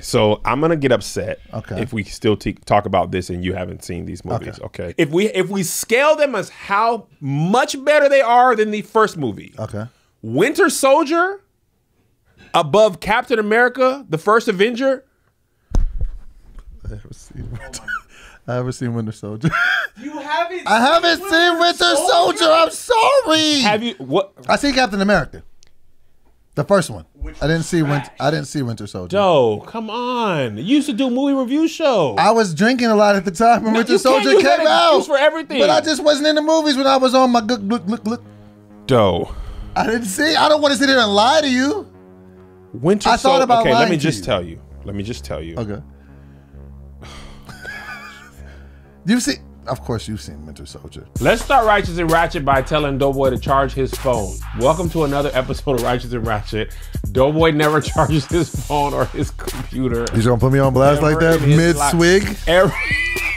So I'm gonna get upset Okay. if we still t- talk about this and you haven't seen these movies. Okay. If we if we scale them as how much better they are than the first movie, Okay. Winter Soldier above Captain America, the first Avenger. I haven't seen Winter, I haven't seen Winter Soldier. You haven't. I haven't seen Winter Soldier. I'm sorry. Have you what? I see Captain America. The first one. I didn't see Winter. I didn't see Winter Soldier. Joe, come on! You used to do movie review show. I was drinking a lot at the time when No, Winter you can't Soldier use that came out. for everything. But I just wasn't in the movies when I was on my good look look look. Doe. I didn't see. I don't want to sit here and lie to you. Winter I thought Sol- about Okay, let me to just you. tell you. Let me just tell you. Okay. You've seen. Of course, you've seen Winter Soldier. Let's start Righteous and Ratchet by telling Doughboy to charge his phone. Welcome to another episode of Righteous and Ratchet. Doughboy never charges his phone or his computer. He's gonna put me on blast like that in his mid-swig, Every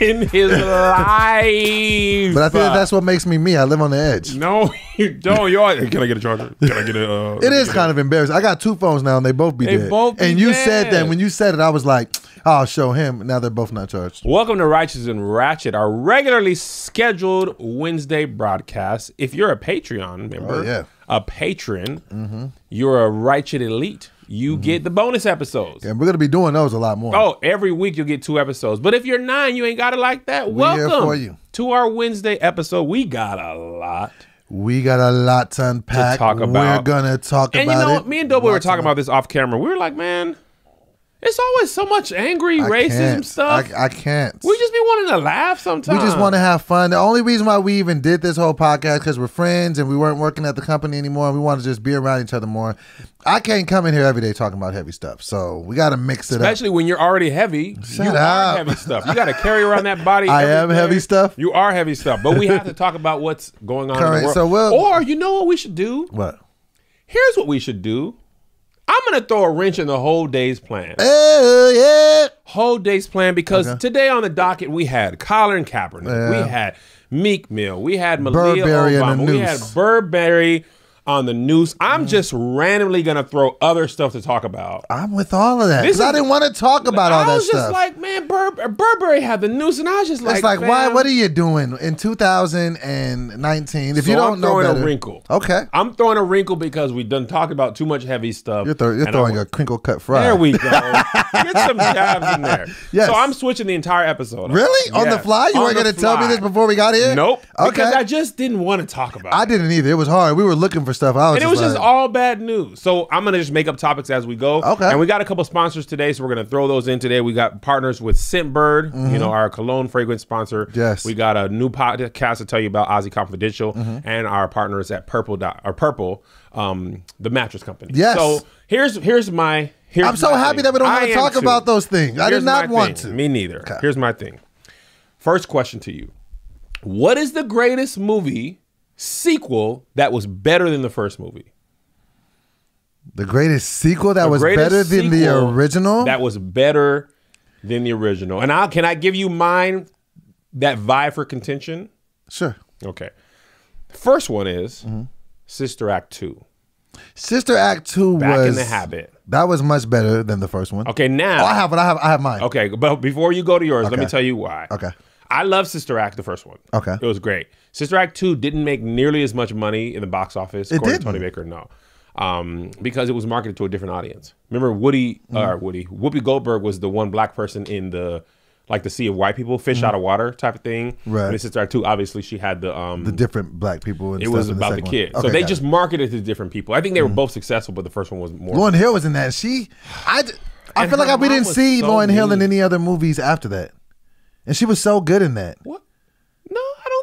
in his life. But I think like that's what makes me me. I live on the edge. No, you don't. You always, can I get a charger? Can I get a? Uh, It is kind of embarrassing. I got two phones now, and they both be They dead. both be and you dead. said that when you said it, I was like, "I'll show him." Now they're both not charged. Welcome to Righteous and Ratchet, our regularly scheduled Wednesday broadcast. If you're a Patreon member, Oh, yeah. Mm-hmm. a patron, you're a Righteous Elite. You get the bonus episodes. And we're gonna be doing those a lot more. Oh, every week you'll get two episodes. But if you're nine, you ain't got it like that. here Welcome to our Wednesday episode. We got a lot. We got a lot to unpack. talk We're gonna talk about it. And about you know it. Me and Doughboy were talking about this off camera. We were like, man, it's always so much angry I racism stuff. I, I can't. we just be wanting to laugh sometimes. We just want to have fun. The only reason why we even did this whole podcast because we're friends and we weren't working at the company anymore. and We want to just be around each other more. I can't come in here every day talking about heavy stuff, so we got to mix it up. Especially when you're already heavy. Shut you up. are heavy stuff. You got to carry around that body. I am everywhere. heavy stuff? You are heavy stuff. But we have to talk about what's going on in the world. so we'll- or you know what we should do? What? Here's what we should do. I'm gonna throw a wrench in the whole day's plan. Oh yeah. Whole day's plan because Okay. today on the docket we had Colin Kaepernick, Yeah. we had Meek Mill, we had Malia Burberry Obama, we had. Burberry on the news. I'm mm. just randomly gonna throw other stuff to talk about. I'm with all of that because I didn't want to talk about all I that was just stuff. like, man, Bur- Burberry had the news, and I was just like, it's like, why? What are you doing in 2019? If So you don't I'm know throwing better, a wrinkle. Okay, I'm throwing a wrinkle because we done talked about too much heavy stuff. you're, throw, you're I throwing a crinkle cut fry. There we go. Get some jabs in there. Yes. So I'm switching the entire episode. Really? On the fly? You weren't going to tell me this before we got here? Nope. Okay. Because I just didn't want to talk about I it. didn't either. It was hard. We were looking for stuff. I was And it was just like, all bad news. So I'm gonna just make up topics as we go. Okay. And we got a couple sponsors today, so we're gonna throw those in today. We got partners with Scentbird, you know, our cologne fragrance sponsor. Mm-hmm. Yes. We got a new podcast to tell you about Ozzy Confidential, Mm-hmm. and our partners at Purple dot or Purple, um, the mattress company. Yes. So here's here's my here's I'm so happy thing. that we don't want to talk too. about those things. I Here's did not want thing. to. Me neither. Here's my thing. First question to you. What is the greatest movie sequel that was better than the first movie? The greatest sequel that The was better than the original. That was better than the original. And I can I give you mine that vie for contention? sure. Okay. First one is Mm-hmm. Sister Act 2. Sister Act Two Back was in the habit. That was much better than the first one. Okay, now Oh, I have it. I have. I have mine. Okay, but before you go to yours, let me tell you why. Okay. I love Sister Act, the first one. Okay. It was great. Sister Act 2 didn't make nearly as much money in the box office, It according to didn't. Tony Baker, no. Um, because it was marketed to a different audience. Remember Woody, Mm-hmm. uh, Woody, Whoopi Goldberg was the one black person in the, like the sea of white people, fish out of water type of thing. Right. And Sister Act 2, obviously she had the, um, The different black people. And it was about the, one. kid. so they just it. marketed to different people. I think they were both successful, but the first one was more. Lauryn Hill was in that. She, I, d- I And feel like we didn't see so Lauryn Hill in any other movies after that, and she was so good in that. What?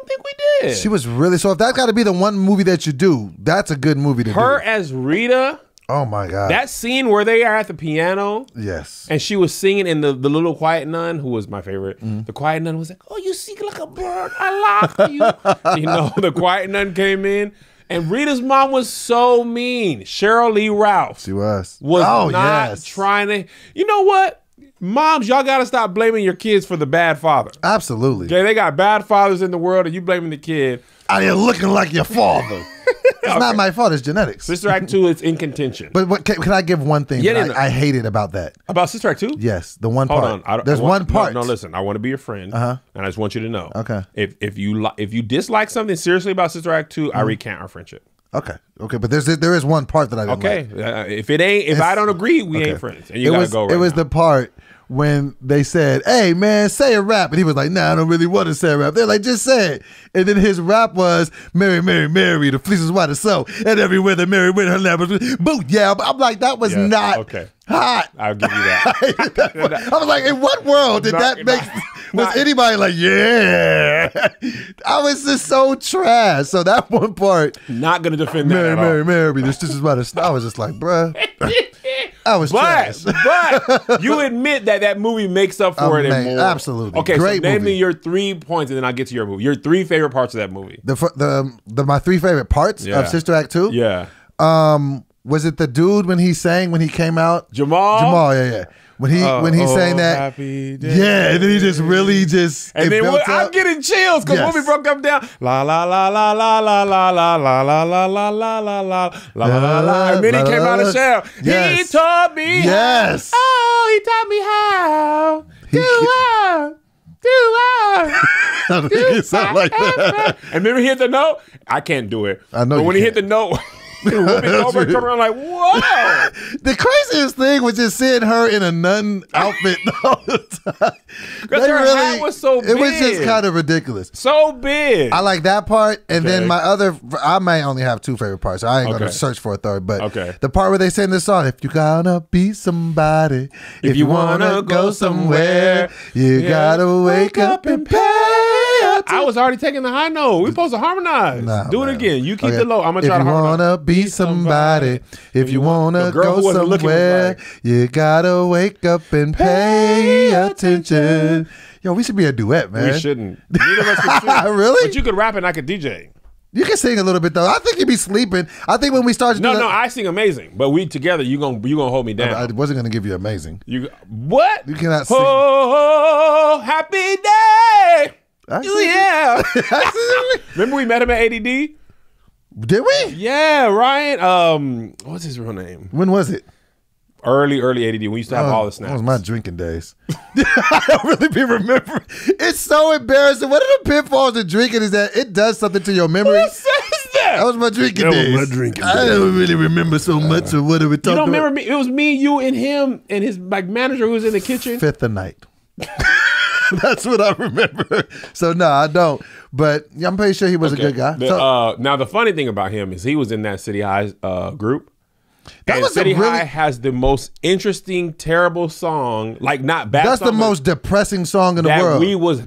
Don't think we did. She was really so. If that's got to be the one movie that you do, that's a good movie to Her do. as Rita, Oh my god. that scene where they are at the piano. yes. And she was singing, and the, the little quiet nun, who was my favorite, Mm-hmm. the quiet nun was like, "Oh, you sing like a bird. I like you." you know, the quiet nun came in, and Rita's mom was so mean. Sheryl Lee Ralph she was. was oh not yes. trying to. You know what, moms, y'all got to stop blaming your kids for the bad father. Absolutely. Okay, they got bad fathers in the world, and you blaming the kid. Out here looking like your father. It's not my fault. It's genetics. Sister Act two is in contention. But what can, can I give one thing Yeah, that I, I hated about that? About Sister Act two? Yes, the one Hold part. on. There's want- one part. No, no, listen. I want to be your friend, Uh-huh. and I just want you to know. Okay. If if you li- if you dislike something seriously about Sister Act 2 Mm-hmm. I recant our friendship. Okay, okay, but there's there is one part that I didn't Okay. like. Uh, if it ain't, if I don't agree, we ain't friends, and you it gotta was go. Right it was now. the part when they said, "Hey man, say a rap," and he was like, "Nah, I don't really want to say a rap." They're like, "Just say it," and then his rap was, "Mary, Mary, Mary, the fleece is white as snow, and everywhere that Mary went, her lamp was boot." Yeah, I'm like, that was Yeah, not okay. hot. I'll give you that. I was like, in what world did Not- that make? was anybody like, yeah? I was just so trash. So that one part, Not gonna defend that Mary, at all. Mary, Mary, this this is about to. I was just like, bruh. I was But trash. but you admit that that movie makes up for it and more. absolutely. Okay, Great so name movie. me your three points, and then I'll get to your movie. Your three favorite parts of that movie. The, the the my three favorite parts Yeah. of Sister Act two. Yeah, Um, was it the dude when he sang when he came out? Jamal. Jamal, yeah, yeah. When he Uh, when he oh, sang that, yeah, and then he just really just And then what, I'm getting chills because Yes. when we broke up down, la la la la la la la la la la la la la la la la la and then he came out of shell. He taught me. Yes. Oh, he taught me how. Do I? Do I? I think it sound like that. And then he hit the note. I can't do it. I know But when he hit the note, Whoopi Goldberg turned around like, whoa. The craziest thing was just seeing her in a nun outfit all the time. They her hat was so big. It was just kind of ridiculous. So big. I like that part, and then my other, I may only have two favorite parts. So I ain't gonna search for a third, but Okay. the part where they sing this song, if you gotta be somebody, if, you wanna, go somewhere, you yeah, gotta wake up and pay attention. I was already taking the high note. We supposed to harmonize. Nah, Do it man. again. You keep Okay. the low. I'm gonna try to harmonize. if to you wanna be somebody, if you wanna go who wasn't looking was somewhere, like- you gotta wake up and pay attention. Yo, we should be a duet, man. We shouldn't. Neither of us can sing. Really? But you could rap and I could DJ. You can sing a little bit though. I think you'd be sleeping. I think when we start No, no, I sing amazing. But we together, you gonna you gonna hold me down. I wasn't gonna give you amazing. you what? You cannot sing. Oh, happy day. I Ooh, sing- yeah. Remember we met him at ADD? Did we? Yeah, Ryan. Um, what's his real name? When was it? Early, early ADD. We used to have all the That was my drinking days. I don't really be remembering. It's so embarrassing. One of the pitfalls of drinking is that it does something to your memory. Who says that? That was my drinking That was days. my drinking I days. don't really remember so much of what we talked about. you don't about. remember me? It was me, you, and him, and his like manager who was in the kitchen. Fifth of night. That's what I remember. So no, I don't. But yeah, I'm pretty sure he was a good guy. The, So- uh, now the funny thing about him is he was in that City High uh, group. That and was City really- High has the most interesting, terrible song, like not bad. that's the song, but most depressing song in the world. we was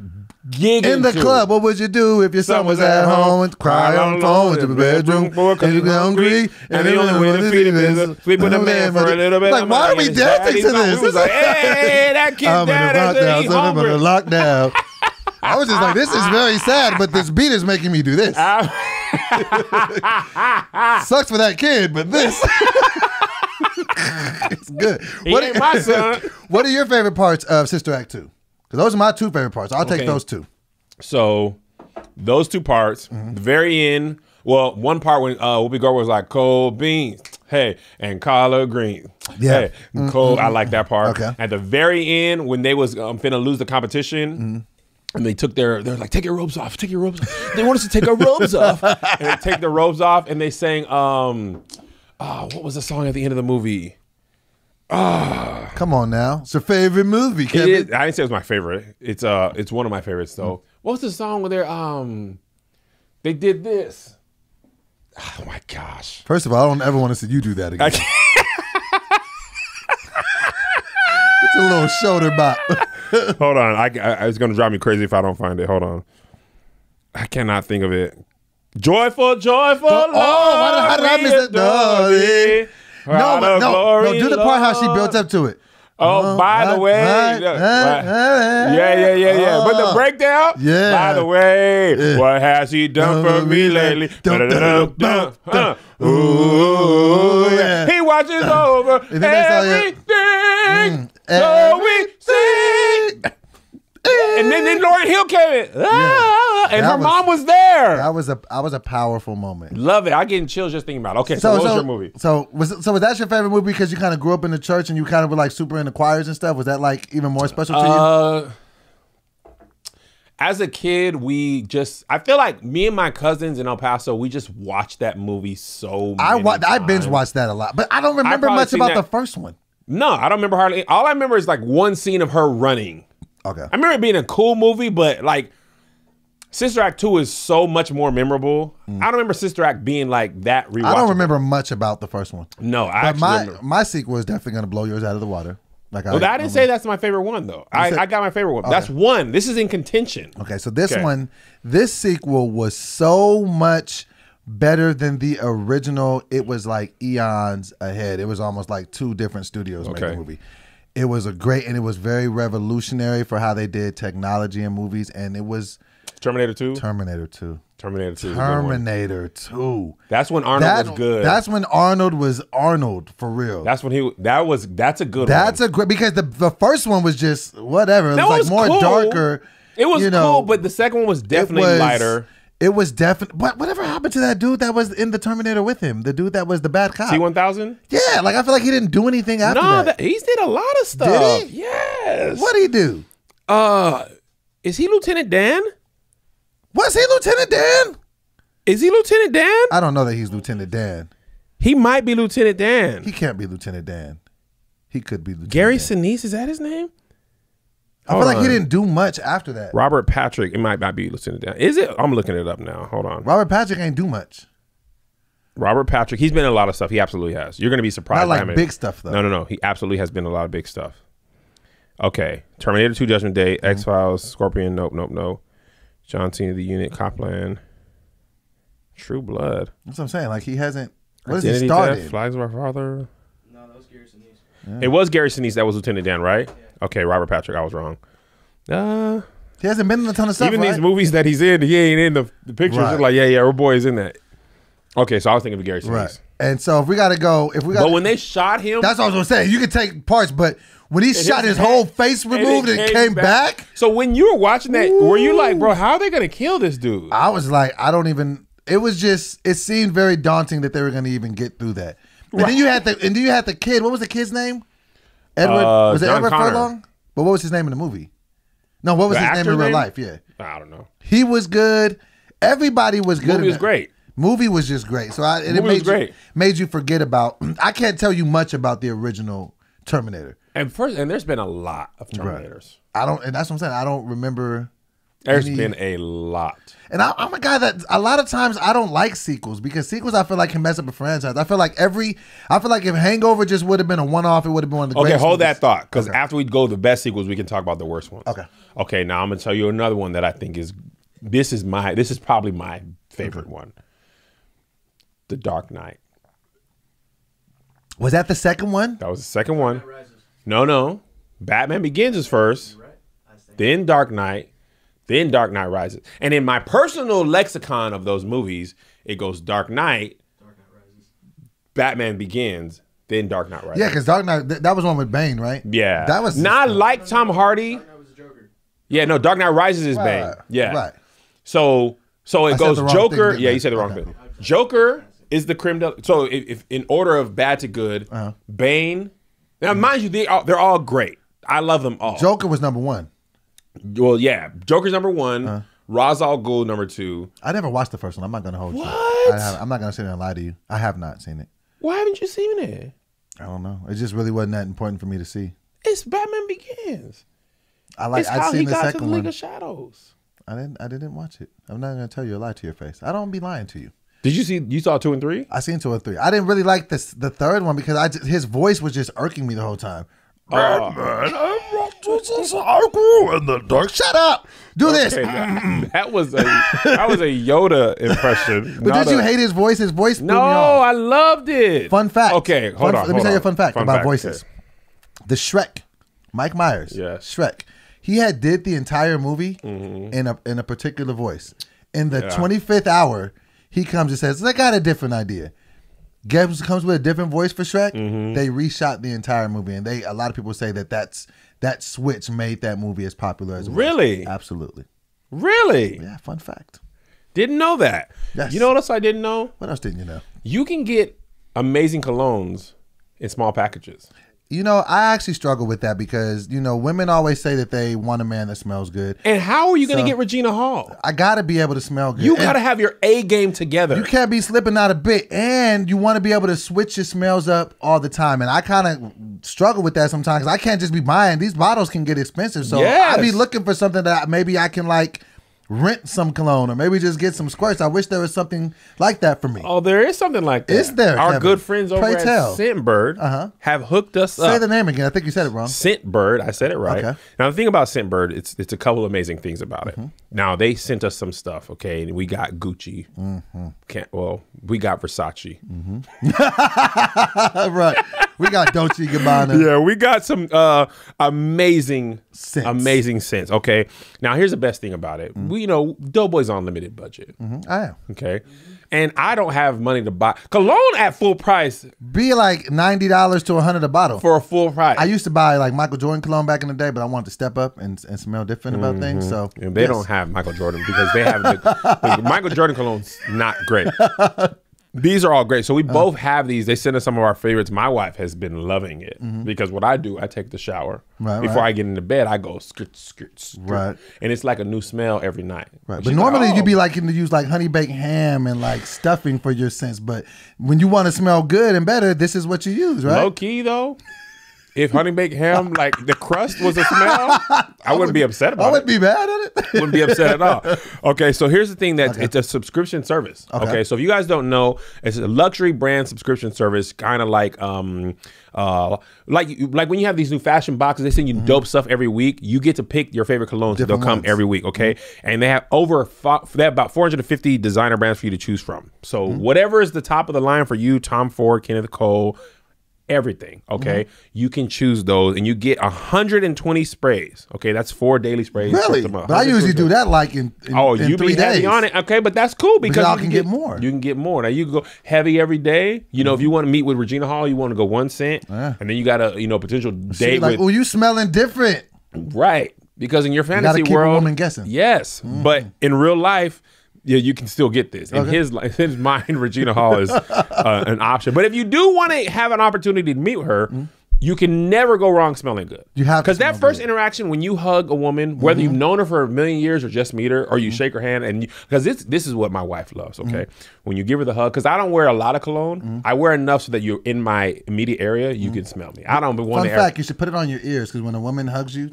in the club, what would you do if your son was at home and cry on the phone in the bedroom and you're hungry and the only way to feed him is with a man for a little bit. Like, why are we and his daddy's dancing to this? We was like, hey, that kid I'm dad is I'm in a lockdown. I was just like, this is very sad, but this beat is making me do this. Sucks for that kid, but this. it's good. He ain't my son. What are your favorite parts of Sister Act 2? Because those are my two favorite parts. I'll take those two. So those two parts, Mm-hmm. the very end. Well, one part when uh, Whoopi Goldberg was like cold beans, hey, and collard green, Yeah. hey, cold. I like that part. Okay. At the very end, when they was um, finna lose the competition. And they took their, they're like, take your robes off, take your robes off. They want us to take our robes off. And they take the robes off and they sang, um, oh, what was the song at the end of the movie? Come on now. It's your favorite movie, Kevin. is, I didn't say it was my favorite. It's uh, it's one of my favorites though. What's the song where they're um, they did this? Oh my gosh! First of all, I don't ever want to see you do that again. It's a little shoulder bop. hold on, I, I it's gonna drive me crazy if I don't find it. Hold on, I cannot think of it. Joyful, joyful, Oh, why did- how did I miss it? No, no, no, Do the part how she built up to it. Oh, by the way, yeah, yeah, yeah, yeah. But the Oh. breakdown, Yeah. By the way, what has he done for me lately? Ooh, yeah. He watches over And then they saw you- everything, Mm. so we sing. And then, then Lauryn Hill came in. Ah, and That her was- mom was there. That was a I was a powerful moment. Love it. I getting chills just thinking about. it. Okay, so, what was your movie? So was so was that your favorite movie because you kind of grew up in the church and you kind of were like super into choirs and stuff? Was that like even more special to you? Uh, as a kid, we just I feel like me and my cousins in El Paso, we just watched that movie so. I wa- I binge watched that a lot, but I don't remember probably much about that- the first one. No, I don't remember hardly. All I remember is like one scene of her running. Okay. I remember it being a cool movie, but like Sister Act Two is so much more memorable. I don't remember Sister Act being like that. Mm. I don't remember much about the first one. No, I But my remember. my sequel is definitely gonna blow yours out of the water. Like Well, I didn't say that's my favorite one though. I, said- I got my favorite one. That's one. This is in contention. Okay, so this Okay. one, this sequel was so much better than the original. It was like eons ahead. It was almost like two different studios making Okay. the movie. It was a great and it was very revolutionary for how they did technology in movies, and it was Terminator Two. Terminator 2. Terminator Two. is a good one. Terminator 2. That's when Arnold That, was good. That's when Arnold was Arnold for real. That's when he. That was. That's a good. That's one. a great because the the first one was just whatever. It That was like more cool. darker. It was you know, cool, but the second one was definitely was- lighter. It was definitely. What whatever happened to that dude that was in the Terminator with him? The dude that was the bad cop. T one thousand. yeah, like I feel like he didn't do anything after No, that. that, he's did a lot of stuff. Did he? Yes. What did he do? Uh, is he Lieutenant Dan? Was he Lieutenant Dan? Is he Lieutenant Dan? I don't know that he's Lieutenant Dan. He might be Lieutenant Dan. He can't be Lieutenant Dan. He could be Lieutenant Gary Dan. Sinise, is that his name? I feel Hold like he didn't do much after that. Robert Patrick. It might not be Lieutenant Dan. Is it? I'm looking it up now. Hold on. Robert Patrick ain't do much. Robert Patrick. He's been in a lot of stuff. He absolutely has. You're gonna be surprised. Not by like many- big stuff though. No, no, no. He absolutely has been in a lot of big stuff. Okay. Terminator 2 Judgment Day, Mm-hmm. X Files, Scorpion, nope, nope, no. John Cena, The Unit, Copland, True Blood. That's what I'm saying. Like he hasn't. What has he Identity started? Theft, Flags of Our Father. No, that was Gary Sinise. It was Gary Sinise that was Lieutenant Dan, right? Okay, Robert Patrick, I was wrong. Uh, He hasn't been in a ton of stuff. even right? these movies that he's in, he ain't in the, the pictures. Right. Like, yeah, yeah, our boy is in that. Okay, so I was thinking of Gary Sinise. Right. And so if we got to go, if we got, But when they shot him, that's what I was gonna say. You can take parts, but when he shot his head- whole face and it removed and, came, back, So when you were watching that, were you like, bro, how are they gonna kill this dude? I was like, I don't even. It was just. It seemed very daunting that they were gonna even get through that. And then you had the and then you had the kid. What was the kid's name? Edward. Uh, was it John Edward Connor. Furlong? But what was his name in the movie? No, what was The his name in real name? life? Yeah, I don't know. he was good. Everybody was good. Movie in was great. Movie was just great. So I, and it Movie made was you, great. made you forget about. I can't tell you much about the original Terminator. And first, and there's been a lot of Terminators. I don't, and that's what I'm saying. I don't remember. There's Any- been a lot. And I, I'm a guy that a lot of times I don't like sequels because sequels I feel like can mess up a franchise. I feel like every, I feel like if Hangover just would have been a one off, it would have been one of the greatest. Okay, greatest hold that thought, because after we go the best sequels, we can talk about the worst ones. Okay. Okay. Now I'm gonna tell you another one that I think is. This is my. This is probably my favorite one. The Dark Knight. Was that the second one? That was the second one. No, no. Batman Begins is first. Right? Then Dark Knight, then Dark Knight Rises. And in my personal lexicon of those movies, it goes Dark Knight, Dark Knight Rises. Batman Begins, then Dark Knight Rises. Yeah, because Dark Knight th- that was one with Bane, right? yeah, that was not like Tom Hardy. Dark Knight was Joker. Yeah, no, Dark Knight Rises is Bane. Right, Yeah, right. So, so it said goes Joker. thing, yeah, you said the wrong Okay. thing. Joker is the creme de. So if, if in order of bad to good, Uh-huh. Bane. Now, mind you, they are, they're all great. I love them all. Joker was number one. Well, yeah, Joker's number one. Uh-huh. Ra's al Ghul number two. I never watched the first one. I'm not gonna hold you. What? I'm not gonna sit there and lie to you. I have not seen it. Why haven't you seen it? I don't know. It just really wasn't that important for me to see. It's Batman Begins. I like. it's I'd how he seen the got to the second League one. of Shadows. I didn't. I didn't watch it. I'm not gonna tell you a lie to your face. I don't be lying to you. Did you see? You saw two and three? I seen two and three. I didn't really like this the third one because I just, his voice was just irking me the whole time. Oh. in the dark. Shut up. Do this. Okay, that, that was a that was a Yoda impression. But did you hate his voice? His voice No. I loved it. Fun fact. Okay, hold Fun- on. Let me hold tell you a fun fact about voices. okay. The Shrek, Mike Myers. Yeah. Shrek. He had did the entire movie Mm-hmm. in a in a particular voice. In the twenty fifth hour, he comes and says, "I got a different idea." Gibbs comes with a different voice for Shrek. Mm-hmm. They reshot the entire movie, and they a lot of people say that that's that switch made that movie as popular as it was. Really? Absolutely. Really? Yeah, fun fact. Didn't know that. Yes. You know what else I didn't know? What else didn't you know? You can get amazing colognes in small packages. You know, I actually struggle with that because you know women always say that they want a man that smells good. And how are you going to So- get Regina Hall? I gotta be able to smell good. You got to have your A game together. You can't be slipping out a bit, and you want to be able to switch your smells up all the time. And I kind of struggle with that sometimes. I can't just be buying these bottles can get expensive, so Yes. I be looking for something that maybe I can like rent some cologne or maybe just get some squirts. I wish there was something like that for me. Oh, there is something like that. Is there, Our Kevin? good friends over Pray at tell. Scentbird Uh-huh. have hooked us Say up. Say the name again. I think you said it wrong. Scentbird, I said it right. Okay. Now the thing about Scentbird, it's it's a couple amazing things about Mm-hmm. it. Now they sent us some stuff, okay, and we got Gucci. Mm-hmm. Can't well, we got Versace. right. We got Dolce Gabbana. Yeah, we got some uh amazing Scents. amazing scents. Okay. Now here's the best thing about it. Mm-hmm. We you know, Doughboy's on limited budget. I am. Okay. And I don't have money to buy cologne at full price Be like ninety dollars to a hundred a bottle. for a full price. I used to buy like Michael Jordan cologne back in the day, but I wanted to step up and, and smell different about things. So And they yes. don't have Michael Jordan because they have the, Michael Jordan cologne's not great. These are all great. So we both have these. They send us some of our favorites. My wife has been loving it because what I do, I take the shower Mm-hmm. Right, before right. I get into bed. I go skirt, skirt, skirt, Right. and it's like a new smell every night. Right. But she's normally like, you'd be "Oh." like to use like honey baked ham and like stuffing for your scents. But when you want to smell good and better, this is what you use, right? low key though. If honey baked ham, like the crust was a smell, I wouldn't be upset about it. I wouldn't be mad at it. wouldn't be upset at all. Okay, so here's the thing that it's a subscription service. Okay. Okay. so if you guys don't know, it's a luxury brand subscription service, kind of like um uh like like when you have these new fashion boxes, they send you dope stuff every week. You get to pick your favorite colognes. They'll come ones. every week. Okay, and they have over fi- they have about 450 designer brands for you to choose from. So whatever is the top of the line for you, Tom Ford, Kenneth Cole. Everything, okay. You can choose those, and you get 120 sprays. Okay, that's four daily sprays. really? Put them up. But I usually do that like in, in, Oh, in you three be heavy on it, okay? But that's cool because y'all you can get more. You can get more. Now you can go heavy every day. You know, if you want to meet with Regina Hall, you want to go one cent, Yeah. and then you got a you know potential date like, oh, you smelling different. right because in your fantasy a world, woman guessing. Mm-hmm. Yes, but in real life. Yeah, you can still get this. In Okay. his li- his mind, Regina Hall is uh, an option. But if you do want to have an opportunity to meet her, you can never go wrong smelling good. Mm-hmm. You have because that first good. Mm-hmm. interaction when you hug a woman, whether you've known her for a million years or just meet her, or you shake her hand, and because this this is what my wife loves. Okay, Mm-hmm. when you give her the hug, because I don't wear a lot of cologne, I wear enough so that you're in my immediate area, you can smell me. I don't Mm-hmm. Fun want to. fact: you should put it on your ears because when a woman hugs you,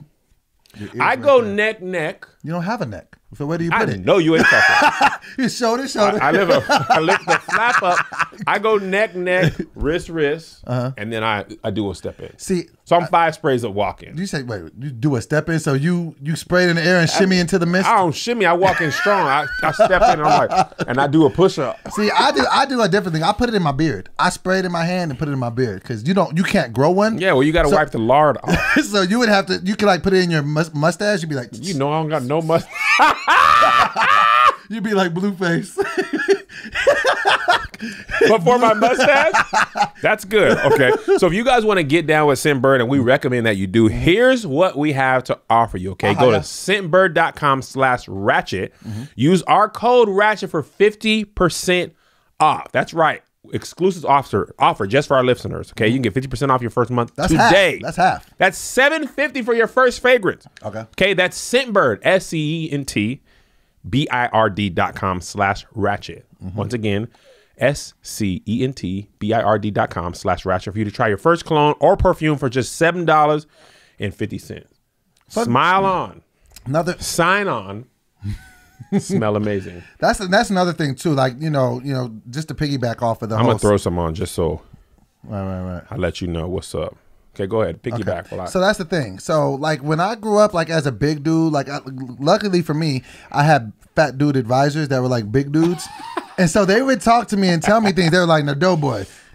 I go neck neck. You don't have a neck, so where do you I put it? know you ain't talking. Your shoulder, shoulder. I live a, I lift the flap up. I go neck, neck, wrist, wrist, and then I, I do a step in. Uh-huh. See, So I'm five sprays of walking. you say, wait, you do a step in, so you you spray it in the air and shimmy into the mist. I don't shimmy. I walk in strong. I, I step in and I'm like, and I do a push up. See, I do I do a different thing. I put it in my beard. I spray it in my hand and put it in my beard because you don't you can't grow one. Yeah, well, you got to So- wipe the lard off. so you would have to you could like put it in your mus- mustache. You'd be like You know I don't got no much. you'd be like Blueface. But for my mustache, that's good. Okay. So if you guys want to get down with Scentbird, and we recommend that you do, here's what we have to offer you. Okay. Uh-huh, Go to scentbird.com slash ratchet. Use our code ratchet for 50% off. That's right. Exclusive offer offer just for our listeners. Okay. You can get 50% off your first month That's today. half. That's half. That's 750 for your first fragrance. Okay. Okay, that's Scentbird, S C E N T B I R D dot com slash ratchet. Mm-hmm. Once again, S C E N T B I R D dot com slash ratchet for you to try your first cologne or perfume for just seven dollars and fifty cents. Smile on, Another sign on, smell amazing. that's that's another thing too. Like you know you know just to piggyback off of the I'm gonna throw some on just so right right right. I let you know what's up. Okay, go ahead, piggyback. while I- So that's the thing. So like when I grew up, like as a big dude, like I, luckily for me, I had fat dude advisors that were like big dudes, and so they would talk to me and tell me things. They were like, "No, dough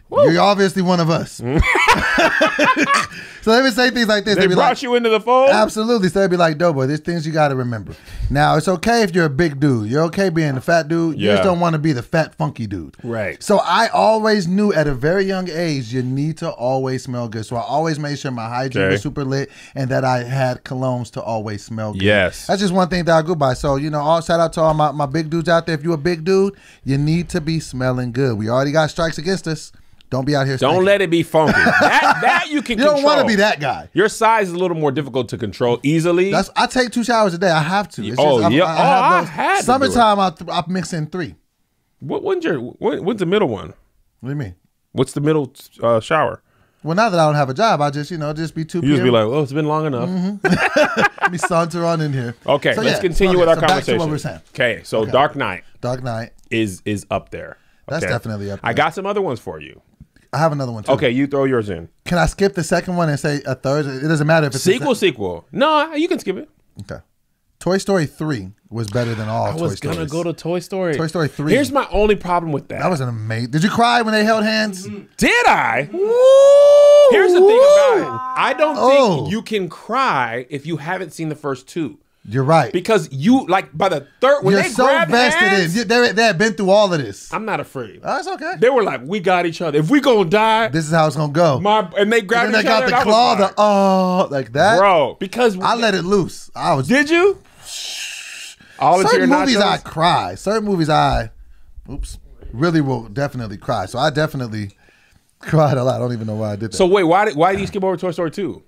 boy." You're obviously one of us. Mm. so let me say things like this. They They be brought like, you into the fold. Absolutely. So they'd be like, Doughboy, there's things you got to remember. Now, it's okay if you're a big dude. You're okay being the fat dude. You just don't want to be the fat, funky dude. Right. So I always knew at a very young age, you need to always smell good. So I always made sure my hygiene Okay. was super lit and that I had colognes to always smell good. Yes. That's just one thing that I go by. So, you know, all shout out to all my, my big dudes out there. If you're a big dude, you need to be smelling good. We already got strikes against us. Don't be out here Don't stinking. let it be funky. that that you can You don't want to be that guy. Your size is a little more difficult to control easily. That's I take two showers a day. I have to. It's Oh, I'm- yeah. Oh, I had to do it. Summertime, I, th- I mix in three. what, when's your when, when's the middle one? What do you mean? What's the middle uh, shower? Well, now that I don't have a job, I just you know just be two. You just be like, oh, it's been long enough. let me saunter on in here. Okay, So, let's yeah, continue so, with our so conversation. what we're saying. Okay, so Dark Knight Dark Knight. is is up there. That's definitely up I got some other ones for you. I have another one too. Okay, you throw yours in. Can I skip the second one and say a third? It doesn't matter if it's a Sequel, sequel. No, you can skip it. okay. Toy Story three was better than all I Toy was Stories. gonna go to Toy Story. Toy Story 3. Here's my only problem with that. that was an amazing. Did you cry when they held hands? Mm-hmm. Did I? Here's the thing about it. I don't Oh. think you can cry if you haven't seen the first two. You're right. Because you like by the third when You're they so grabbed vested hands, in. They, they had been through all of this. I'm not afraid. Oh, that's okay. They were like, we got each other. If we gonna die, This is how it's gonna go. my and they grabbed and then each they got other. the claw, like, the oh, like that. bro. Because I let it loose. I was did you? All certain movies I cry. Certain movies I, oops, really will definitely cry. So I definitely cried a lot. I don't even know why I did that. So wait, why did why did you skip over Toy Story two?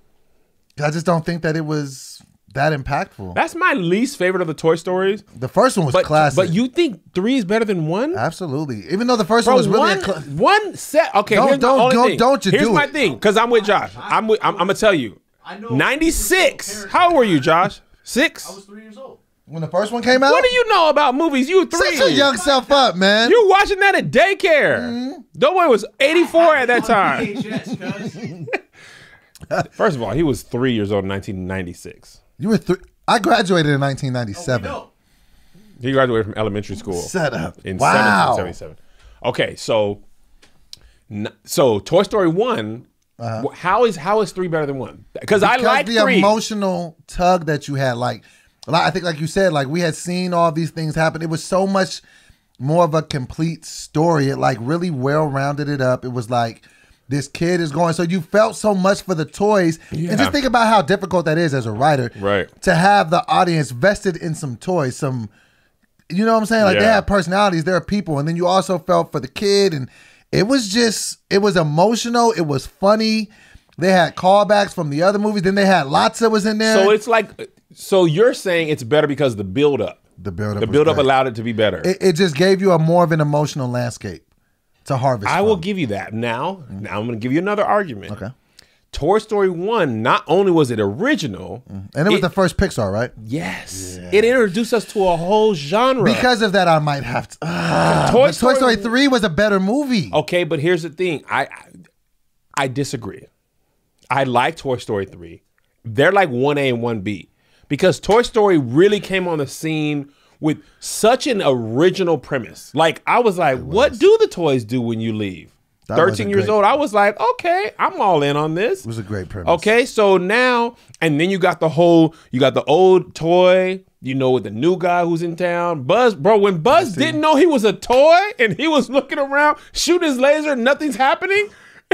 I just don't think that it was that impactful. That's my least favorite of the Toy Stories. the first one was But classic. but you think three is better than one? absolutely, even though the first Bro, one was really one, a cla- one set. Okay, Don't- here's don't- my only don't- thing. don't you Here's do my it. thing, because I'm with Josh. I'm with, I'm, I'm gonna tell you. I know. Ninety six. How old were you, Josh? Six. I was three years old. when the first one came out. What do you know about movies? You three. Set your young self up, man. You're watching that at daycare? Mm-hmm. No one was 84 at that time. VHS. First of all, he was three years old in 1996. You were three. I graduated in 1997. No. He graduated from elementary school. Set up. in wow. 77. Okay, so so Toy Story one. Uh-huh. wh- how is how is three better than one? Because I. Like the three. emotional tug that you had, like, like, I think, like you said, like we had seen all these things happen. It was so much more of a complete story. It like really well rounded it up. It was like this kid is going. So you felt so much for the toys, Yeah. and just think about how difficult that is as a writer, Right. To have the audience vested in some toys, some, you know what I'm saying? Like they have personalities. They're people, and then you also felt for the kid, and it was just, it was emotional. It was funny. They had callbacks from the other movies. Then they had lots Lotso was in there. so it's like so you're saying it's better because the build up. the build up. The build up allowed it to be better. It, it just gave you a more of an emotional landscape to harvest. I will from. give you that. Now, now I'm going to give you another argument. Okay. Toy Story 1, not only was it original, and it was the first Pixar, right? yes, it introduced us to a whole genre. Because of that, I might have to. Ah, Toy but Toy Story- Story Three was a better movie. Okay, but here's the thing. I I, I disagree. I like Toy Story 3. They're like 1A and 1B. Because Toy Story really came on the scene with such an original premise. Like I was like, what do the toys do when you leave? That 13 years great- old. I was like, okay, I'm all in on this. It was a great premise. Okay, so now and then you got the whole you got the old toy, you know, with the new guy who's in town. Buzz, bro, when Buzz didn't know he was a toy and he was looking around, shooting his laser, nothing's happening.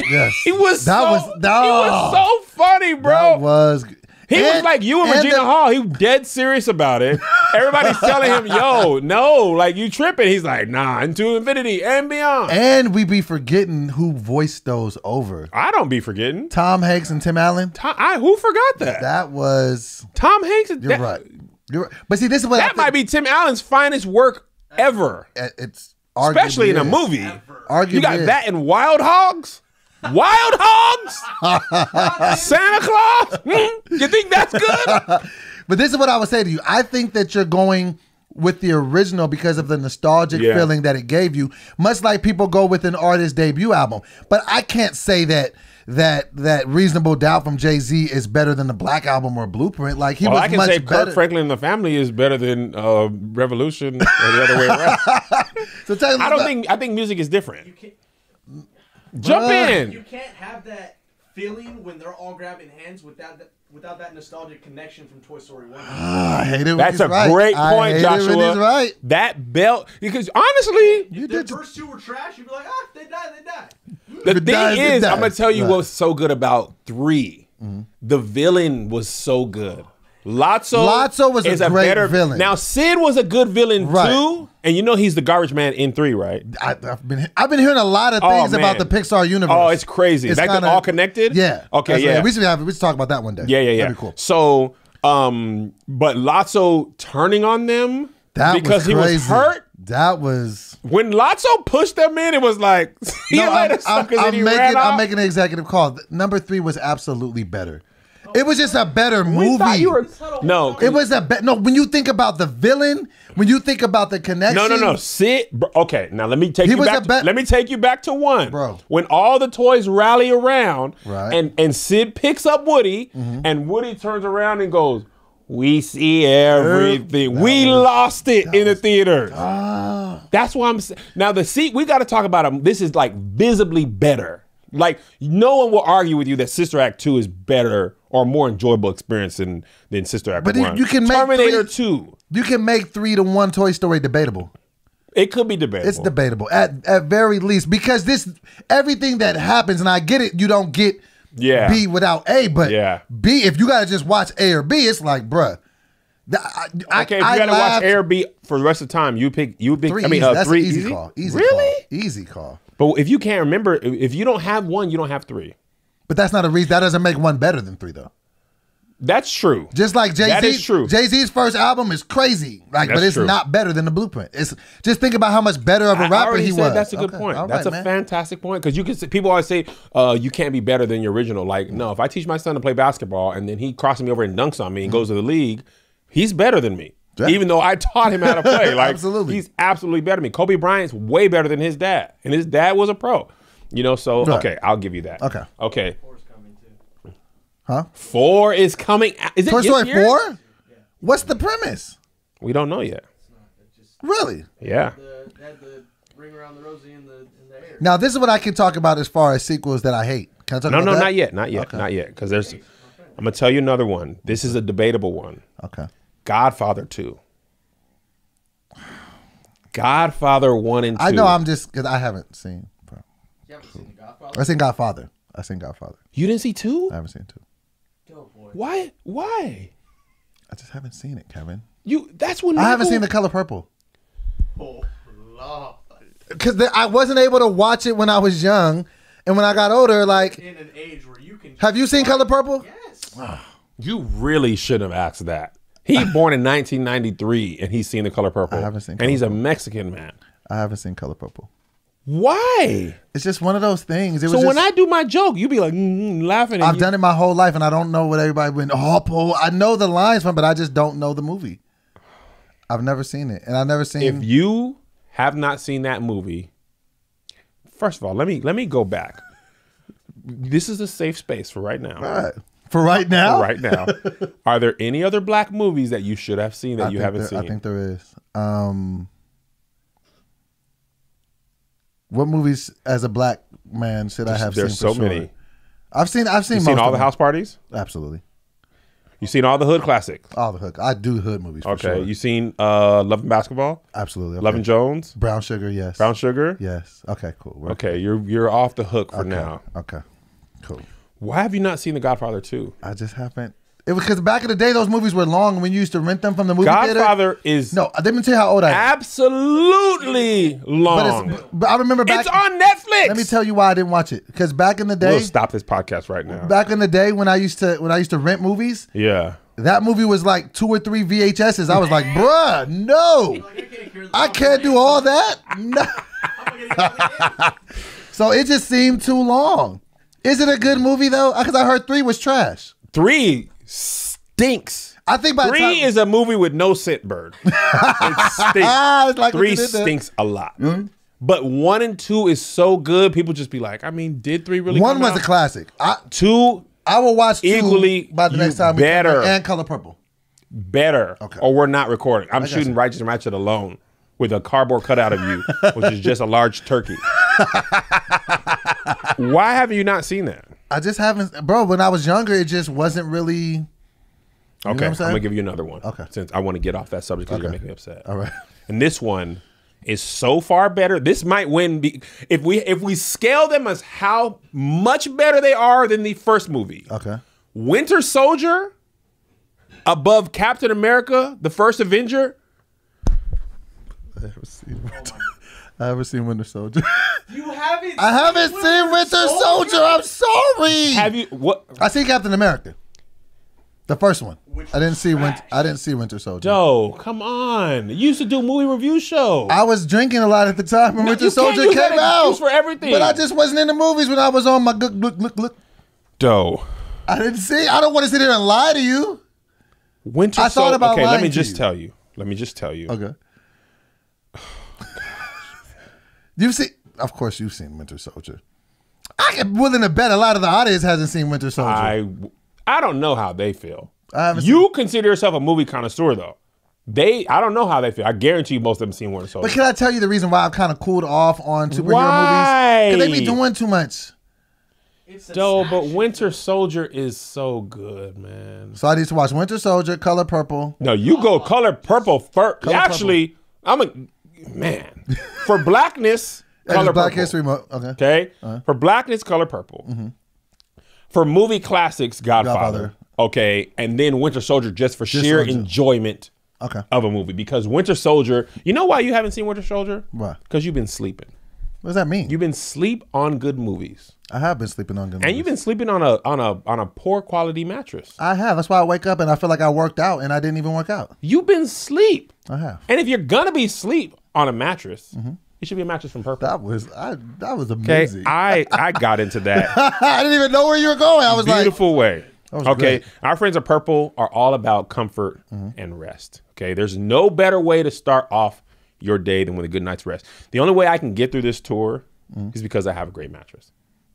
Yes. he was That so, was- he was so funny, bro. That was. he was like you and and Regina the- Hall. He was dead serious about it. Everybody's telling him, "Yo, no, like you tripping." He's like, "Nah, into infinity and beyond." And we be forgetting who voiced those over. I don't be forgetting. Tom Hanks and Tim Allen. Tom, I, who forgot that? That was. Tom Hanks. You're that, right. You're right. But see, this is what That might be Tim Allen's finest work ever, It's especially in a movie. Arguably You got is. that in Wild Hogs. Wild Hogs. Santa Claus. Hmm? You think that's good? But this is what I would say to you. I think that you're going with the original because of the nostalgic Yeah. feeling that it gave you, much like people go with an artist's debut album. But I can't say that that that reasonable doubt from Jay Z is better than the Black Album or Blueprint. Like he Well, was I can much say better. Kirk Franklin and the Family is better than uh, Revolution or the other way around. so tell us I don't about- think. I think music is different. Jump Bruh. in. You can't have that feeling when they're all grabbing hands without that without that nostalgic connection from Toy Story One. Ah, I hate it when That's he's a right. great I point, hate it Joshua. when he's right. That belt, because honestly, You If the first two were trash, you'd be like, ah, they died, they died. the it thing dies, it is, I'm gonna tell you Right. what's so good about 3 The villain was so good. Lotso, Lotso was a great better villain. Now Sid was a good villain Right. too, and you know he's the garbage man in three, right? I, I've been I've been hearing a lot of Oh, things about the Pixar universe. Oh, it's crazy. That kinda- all connected? Yeah. Okay, yeah. right. We should have we should talk about that one day. Yeah, yeah, yeah. That'd be cool. So, um, but Lotso turning on them That because was he was hurt. That was. When Lotso pushed them in, it was like, No, I'm, I'm, I'm making I'm off. making an executive call. Number three was absolutely better. It was just a better We movie. thought you were no, it was a be- no. When you think about the villain, when you think about the connection, no, no, no. Sid. bro, Okay, now let me take He you was back. a bet- to, let me take you back to one, Bro. When all the toys rally around, Right. and and Sid picks up Woody, mm-hmm. and Woody turns around and goes, "We see everything. we lost it in the theater." That's why I'm saying. Now the seat we got to talk about them. This is like visibly better. Like no one will argue with you that Sister Act Two is better or more enjoyable experience than than Sister Act But you- One. you can make Terminator three- Two. you can make three to one Toy Story debatable. It could be debatable. It's debatable at at very least because this everything that happens, and I get it. You don't get Yeah. B without A, but Yeah. B if you gotta just watch A or B, it's like, bruh. I, I- Okay, if you I gotta laughed- watch Air B for the rest of the time, you pick you pick. Three I mean, easy. uh, That's three an easy, call. Easy really? call. Easy call. But if you can't remember, if- you don't have one, you don't have three. But that's not a reason. That doesn't make one better than three, though. That's true. Just like Jay That Z, is true. Jay Z's first album is crazy, like, but it's true. not better than the Blueprint. It's just think about how much better of a I rapper he was. That's a good Okay, point. all That's right, a man. fantastic point because you can. say- People always say uh, you can't be better than your original. Like, no, if I teach my son to play basketball and then he crosses me over and dunks on me and goes to the league, he's better than me. Yeah. Even though I taught him how to play, like Absolutely. he's absolutely better than me. Kobe Bryant's way better than his dad, and his dad was a pro. You know, so Right. okay, I'll give you that. Okay. okay. Four is coming too. Huh? Four is coming. Is it Toy Story year? four? What's the premise? We don't know yet. Really? Yeah. The, they had the ring around the rosy in the in the air. Now this is what I can talk about as far as sequels that I hate. Can I talk No, about no, that? not yet, not yet, Okay. not yet. Because there's, I'm gonna tell you another one. This is a debatable one. Okay. Godfather two. Godfather one and two. I know. I'm just because I haven't seen. You haven't seen the Godfather? I seen Godfather. I seen Godfather. You didn't see two? I haven't seen two. Go boy. Why? Why? I just haven't seen it, Kevin. You? That's when I haven't seen The Color Purple Oh Lord. because I wasn't able to watch it when I was young, and when I got older, like, In an age where you can. have you seen Color Purple? Yes. You really shouldn't have asked that. He born in 1993 and he's seen the color purple. I haven't seen And he's a Mexican man. I haven't seen Color Purple. Why? It's just one of those things. It So was when I do my joke, you be like mm, laughing. I've you- done it my whole life, and I don't know what everybody went. Oh, Paul, I know the lines from, but I just don't know the movie. I've never seen it, and I've never seen. if you have not seen that movie, first of all, let me let me go back. This is a safe space for right now. All right. For right now, For right now. Are there any other black movies that you should have seen that I you haven't there- seen? I think there is. Um, what movies as a black man should I have There's seen? for so sure? many. I've seen. I've seen. Seen all the house parties? Absolutely, You seen all the hood classics? all the hood. I do hood movies. For Okay. sure. You seen uh Love and Basketball? absolutely. Okay. Love and Jones? Brown sugar. Yes. Brown Sugar? Yes. Okay. Cool. We're- Okay, you're you're off the hook for Okay. now. Okay. Cool. Why have you not seen The Godfather 2? I just haven't. It was because back in the day, those movies were long when you used to rent them from the movie theater. Godfather is No, let me tell you how old I am. absolutely But, long. it's, but I remember back. It's on Netflix. Let me tell you why I didn't watch it. Because back in the day, We'll stop this podcast right now. back in the day when I used to when I used to rent movies, yeah. that movie was like two or three VHSs. I was like, bruh, no, I can't hear the I can't do all that. No. I'm gonna get it. So it just seemed too long. Is it a good movie though? Because I heard three was trash. Three stinks. I think by the Three is a movie with no scent bird. it stinks. ah, it's like Three you did there. stinks a lot. But one and two is so good. People just be like, I mean, did three really? One was out? a classic. I two I will watch two Equally, by the next time. better. and Color Purple. better. Okay. Or we're not recording. I'm shooting you. Righteous and Ratchet alone with a cardboard cutout of you, which is just a large turkey. Why have you not seen that? I just haven't, bro. When I was younger, it just wasn't really. Okay, I'm I'm, gonna give you another one. Okay. Since I want to get off that subject because you're Okay. making me upset. All right. And this one is so far better. This might win be, if we if we scale them as how much better they are than the first movie. Okay. Winter Soldier above Captain America, the first Avenger. I haven't seen I haven't seen Winter Soldier. You haven't. I haven't seen Winter Soldier. I'm sorry. Have you what? I see Captain America. The first one. Which I didn't was see Winter. I didn't see Winter Soldier. Joe, come on! You used to do movie review show. I was drinking a lot at the time when No, Winter Soldier use that came excuse out. for everything. But I just wasn't in the movies when I was on my good look look look. Doe. I didn't see. I don't want to sit here and lie to you. Winter I thought Sol- about Okay, let me to just you. tell you. Let me just tell you. Okay. You've seen, of course, you've seen Winter Soldier. I am willing to bet a lot of the audience hasn't seen Winter Soldier. I I don't know how they feel. I haven't You consider yourself a movie connoisseur though. They I don't know how they feel. I guarantee you most of them seen Winter Soldier. but can I tell you the reason why I've kind of cooled off on superhero Why? movies? Because they be doing too much. It's a but. Winter Soldier is so good, man. So I need to watch Winter Soldier, Color Purple. No, you go color purple first. Color Actually, I'm a man. For blackness, color Black purple. History Month. Okay. Okay. Uh-huh. For blackness, color purple. For movie classics, Godfather. Godfather. Okay, and then Winter Soldier just for sheer Soldier. enjoyment Okay. of a movie because Winter Soldier. You know why you haven't seen Winter Soldier? Why? Because you've been sleeping. What does that mean? You've been sleep on good movies, I have been sleeping on good movies. and you've been sleeping on a on a on a poor quality mattress. I have. That's why I wake up and I feel like I worked out and I didn't even work out. You've been sleep, I have. and if you're gonna be sleep on a mattress, Mm-hmm. it should be a mattress from Purple. That was I. That was Okay, amazing. I I got into that. I didn't even know where you were going. I was like, beautiful way. was Okay, great. our friends at Purple are all about comfort Mm-hmm. and rest. Okay, there's no better way to start off your day than with a good night's rest. The only way I can get through this tour Mm-hmm. is because I have a great mattress.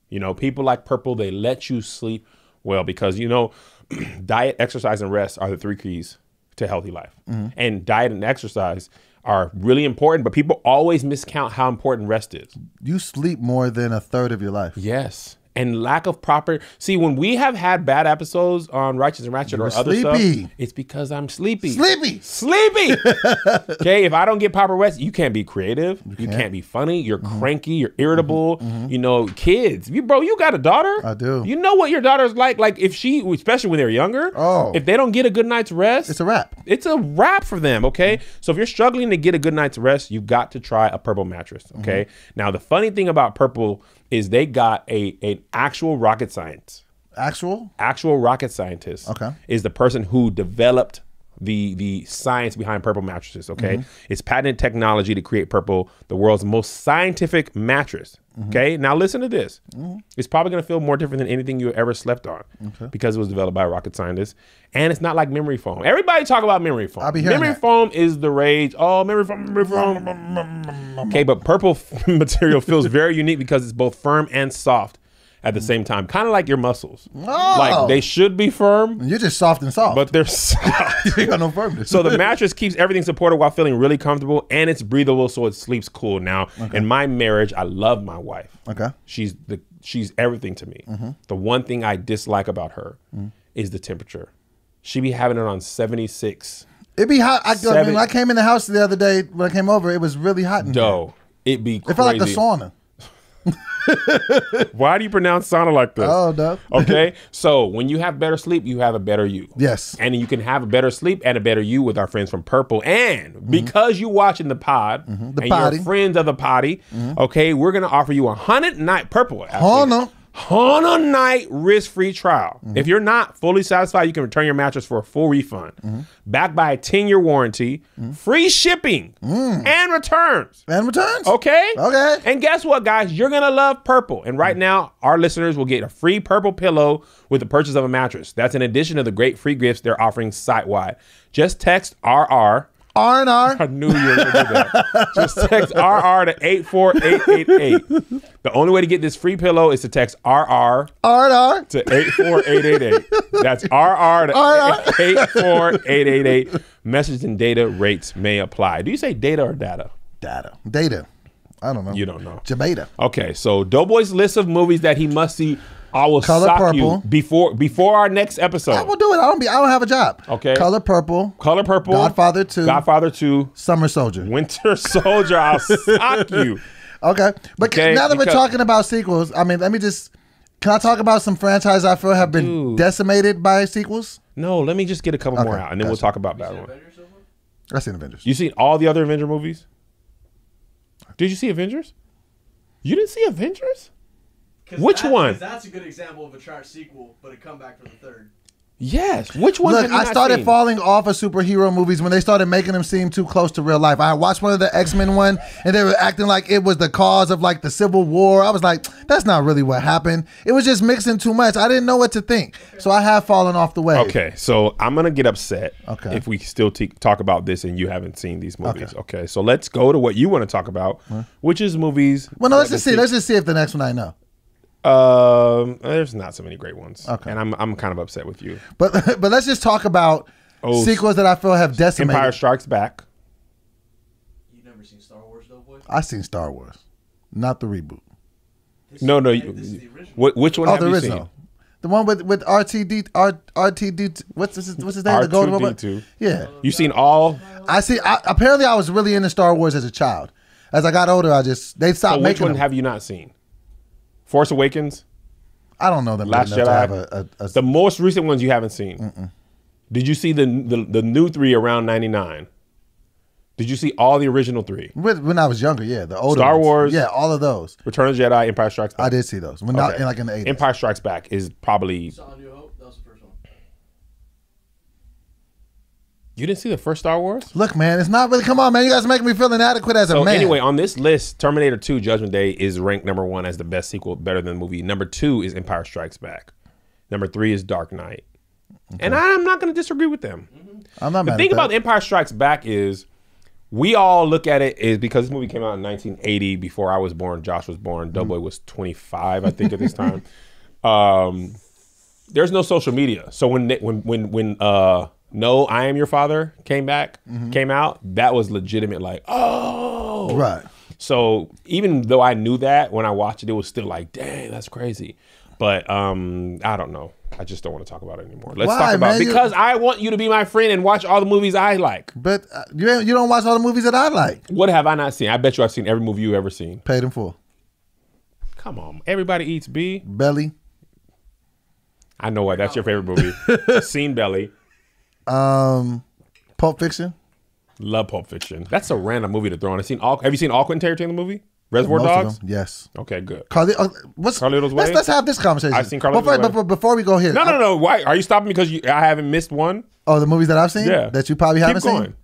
You know, people like Purple, they let you sleep well because you know, diet, exercise, and rest are the three keys to healthy life. Mm-hmm. And diet and exercise are really important, but people always miscount how important rest is. you sleep more than a third of your life. Yes. And lack of proper see when we have had bad episodes on Righteous and Ratchet or were other sleepy. stuff, it's because I'm sleepy. Sleepy. Sleepy. okay, if I don't get proper rest, you can't be creative. You can't, can't. be funny. You're Mm-hmm. cranky. You're irritable. Mm-hmm. Mm-hmm. You know, kids. You bro, you got a daughter. I do. You know what your daughter's like. Like if she, especially when they're younger. Oh. If they don't get a good night's rest, It's a wrap. it's a wrap for them, okay? Mm-hmm. So if you're struggling to get a good night's rest, you've got to try a purple mattress, okay? Now the funny thing about purple is they got a an actual rocket science. Actual. Actual rocket scientist Okay. is the person who developed the the science behind purple mattresses, okay? Mm-hmm. It's patented technology to create purple, the world's most scientific mattress. Mm-hmm. Okay? Now listen to this. Mm-hmm. It's probably going to feel more different than anything you ever slept on because it was developed by a rocket scientist and it's not like memory foam. Everybody talk about memory foam. I'll be hearing memory that. foam is the rage. Oh, memory foam, memory foam. Okay, but purple material feels very unique because it's both firm and soft at the same time, kind of like your muscles. Oh. Like they should be firm, You're just soft and soft. but they're soft. you got no firmness. So the mattress keeps everything supported while feeling really comfortable and it's breathable so it sleeps cool. Now, in my marriage, I love my wife. okay. She's the she's everything to me. Mm-hmm. The one thing I dislike about her mm-hmm. is the temperature. She be having it on 76 It'd be hot. I, I mean, when I came in the house the other day when I came over, it was really hot. In dough. It be It felt like a sauna. Why do you pronounce sauna like this? Oh no. okay, so when you have better sleep, you have a better you. Yes. and you can have a better sleep and a better you with our friends from Purple. And because you're watching the pod Mm-hmm. The and potty. you're friends of the potty, okay, we're gonna offer you a hundred night Purple. actually. Hana. Hana night risk free trial. Mm-hmm. If you're not fully satisfied, you can return your mattress for a full refund, Mm-hmm. backed by a 10 year warranty, free shipping, and returns. And returns. Okay. Mm. Okay. Mm. And guess what, guys? You're gonna love purple. And right now, our listeners will get a free purple pillow with the purchase of a mattress. That's in addition to the great free gifts they're offering site wide. Just text RR. R and I R. knew you were gonna do that. Just text RR to 84888. The only way to get this free pillow is to text RR R and R. to 84888. That's RR to 84888. Message and data rates may apply. Do you say data or data? Data. Data. I don't know. You don't know. Jamaica. Okay, so Doughboy's list of movies that he must see. I will Color sock Purple. you before before our next episode. I will do it. I don't be. I don't have a job. Okay. Color Purple. Color Purple, Godfather 2. Godfather Two, Summer Soldier. Winter Soldier. I'll sock you. Okay. But Okay, now that we're talking about sequels, I mean, let me just. Can I talk about some franchises I feel have been Dude. decimated by sequels? No, let me just get a couple more out, and then we'll gotcha. talk about that one. So? I've seen Avengers. You seen all the other Avenger movies? Did you see Avengers? You didn't see Avengers? 'Cause Which that- one? 'cause That's a good example of a trash sequel, but a comeback for the third. Yes. Which one? Look, have you I not started seen? falling off of superhero movies when they started making them seem too close to real life. I watched one of the X Men one, and they were acting like it was the cause of like the Civil War. I was like, that's not really what happened. It was just mixing too much. I didn't know what to think, so I have fallen off the way. Okay, so I'm gonna get upset Okay. if we still t- talk about this and you haven't seen these movies. Okay, so let's go to what you want to talk about, which is movies. Well, no, let's just see. Let's just see if the next one I know. Um, there's not so many great ones. Okay. and I'm I'm kind of upset with you. But but let's just talk about Oh, sequels that I feel have decimated. Empire Strikes Back. You've never seen Star Wars, though, boy? I seen Star Wars, not the reboot. This No, no. hey, You, This is the original. what, which one Oh, have the you original. seen? The one with with RTD R, RTD what's his, what's his name? The golden robot. R2D2. Yeah, You seen all? I see. I, apparently, I was really into Star Wars as a child. As I got older, I just they So stopped which making one them. have you not seen? Force Awakens. I don't know them Last enough to Jedi? have a, a, a The most recent ones you haven't seen. Did you see the, the the new three around '99? Did you see all the original three? when when I was younger. Yeah, the older Star ones. Wars. Yeah, all of those. Return of the Jedi, Empire Strikes Back. I did see those. When not Okay. in like in the eighties. Empire Strikes Back is probably. You saw A New Hope? That was the first one. You didn't see the first Star Wars? Look, man, it's not really. Come on, man. You guys make me feel inadequate as a So man. anyway, on this list, Terminator 2: Judgment Day is ranked number one as the best sequel, better than the movie. Number two is Empire Strikes Back. Number three is Dark Knight. And I'm not going to disagree with them. I'm not mad. The thing about. Empire Strikes Back is we all look at it is because this movie came out in 1980 before I was born, Josh was born, Doughboy was 25, I think, at this time. Um, there's no social media, so when they, when when when uh no, I am your father came back came out, that was legitimate. Like oh right. so even though I knew that when I watched it, it was still like, dang, that's crazy. But um, I don't know. I just don't want to talk about it anymore. Let's Why, talk about man? Because I want you to be my friend and watch all the movies I like. But uh, you you don't watch all the movies that I like. What have I not seen? I bet you I've seen every movie you've ever seen. Paid in full. Come on, everybody eats B. Belly. I know why that's your favorite movie. seen Belly. Um, Pulp Fiction. Love Pulp Fiction. That's a random movie to throw on. I've seen all. Have you seen all Quentin Tarantino movie? Reservoir Most Dogs. Yes. Okay, good. Carly, uh, what's Carlito's let's, Way? let's have this conversation. I've seen Carlito's before, Way. before, before we go here. No, no, no. Why are you stopping because you? I haven't missed one. Oh, the movies that I've seen. Yeah. That you probably Keep haven't going. seen.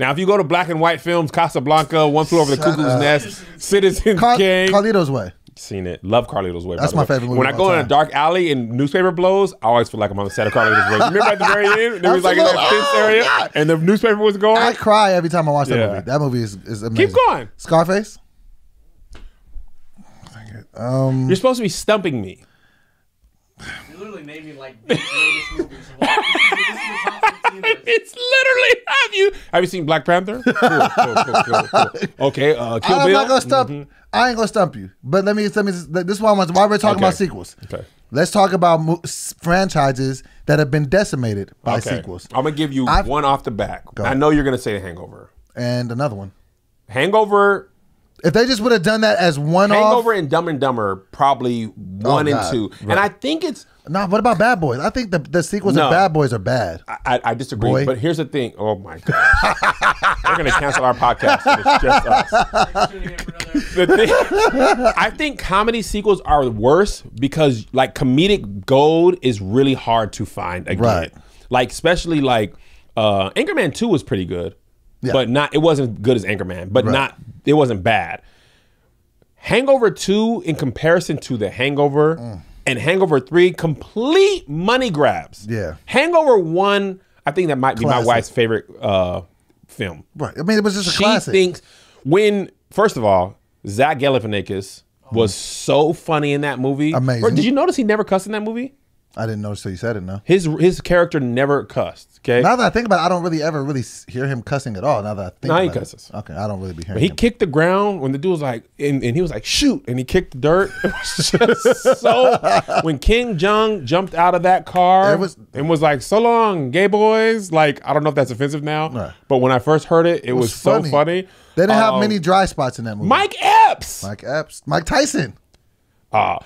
Now, if you go to black and white films, Casablanca, One Flew Over the Shut Cuckoo's up. Nest, Citizen Car- Kane. Carlito's Way. Seen it. Love Carlito's Way. That's my way. favorite movie When I go all in a dark alley and newspaper blows, I always feel like I'm on the set of Carlito's Way. Remember at the very end, there was like in that fence Oh, area, God. and the newspaper was going. I cry every time I watch that Yeah. movie. That movie is, is amazing. Keep going. Scarface. Um, You're supposed to be stumping me. You're literally naming like the greatest movies of all. This is, this is the top 15 list. It's literally have you have you seen Black Panther? Cool, cool, cool, cool, cool. Okay, uh, Kill I'm Bill. not gonna stump. I ain't gonna stump you. But let me let me. This is why, I'm, why we're talking Okay. about sequels. Okay. Let's talk about mo- franchises that have been decimated by Okay. sequels. I'm gonna give you I've- one off the back. I know you're gonna say Hangover. And another one. Hangover If they just would have done that as one Hangover off. and Dumb and Dumber probably one and God. two, Right. and I think it's Nah, what about Bad Boys? I think the, the sequels No. of Bad Boys are bad. I, I disagree. Boy. But here's the thing. Oh my god, we're gonna cancel our podcast. and It's just us. Thanks for tuning in for another The thing, I think comedy sequels are worse because like comedic gold is really hard to find again. Right. Like especially like uh Anchorman Two was pretty good, Yeah. but not it wasn't as good as Anchorman, but Right. not it wasn't bad. Hangover 2 in comparison to The Hangover Mm. and Hangover 3 complete money grabs. Yeah. Hangover 1 I think that might be my wife's favorite uh film. Right. I mean, it was just a She classic. thinks when first of all, Zach Galifianakis was so funny in that movie. Amazing. Did you notice he never cussed in that movie? I didn't notice till you said it. No. His his character never cussed. Okay, Now that I think about it, I don't really ever really hear him cussing at all. Now that I think No, he about it. cusses. Okay, I don't really be hearing But he him. kicked the ground when the dude was like, and, and he was like, shoot, and he kicked the dirt. It was just so. When Ken Jeong jumped out of that car It was- and was like, "So long, gay boys." Like, I don't know if that's offensive now, Right. but when I first heard it, it, was, was so funny. funny. They didn't have Um, many dry spots in that movie. Mike Epps. Mike Epps, Mike Tyson. Uh,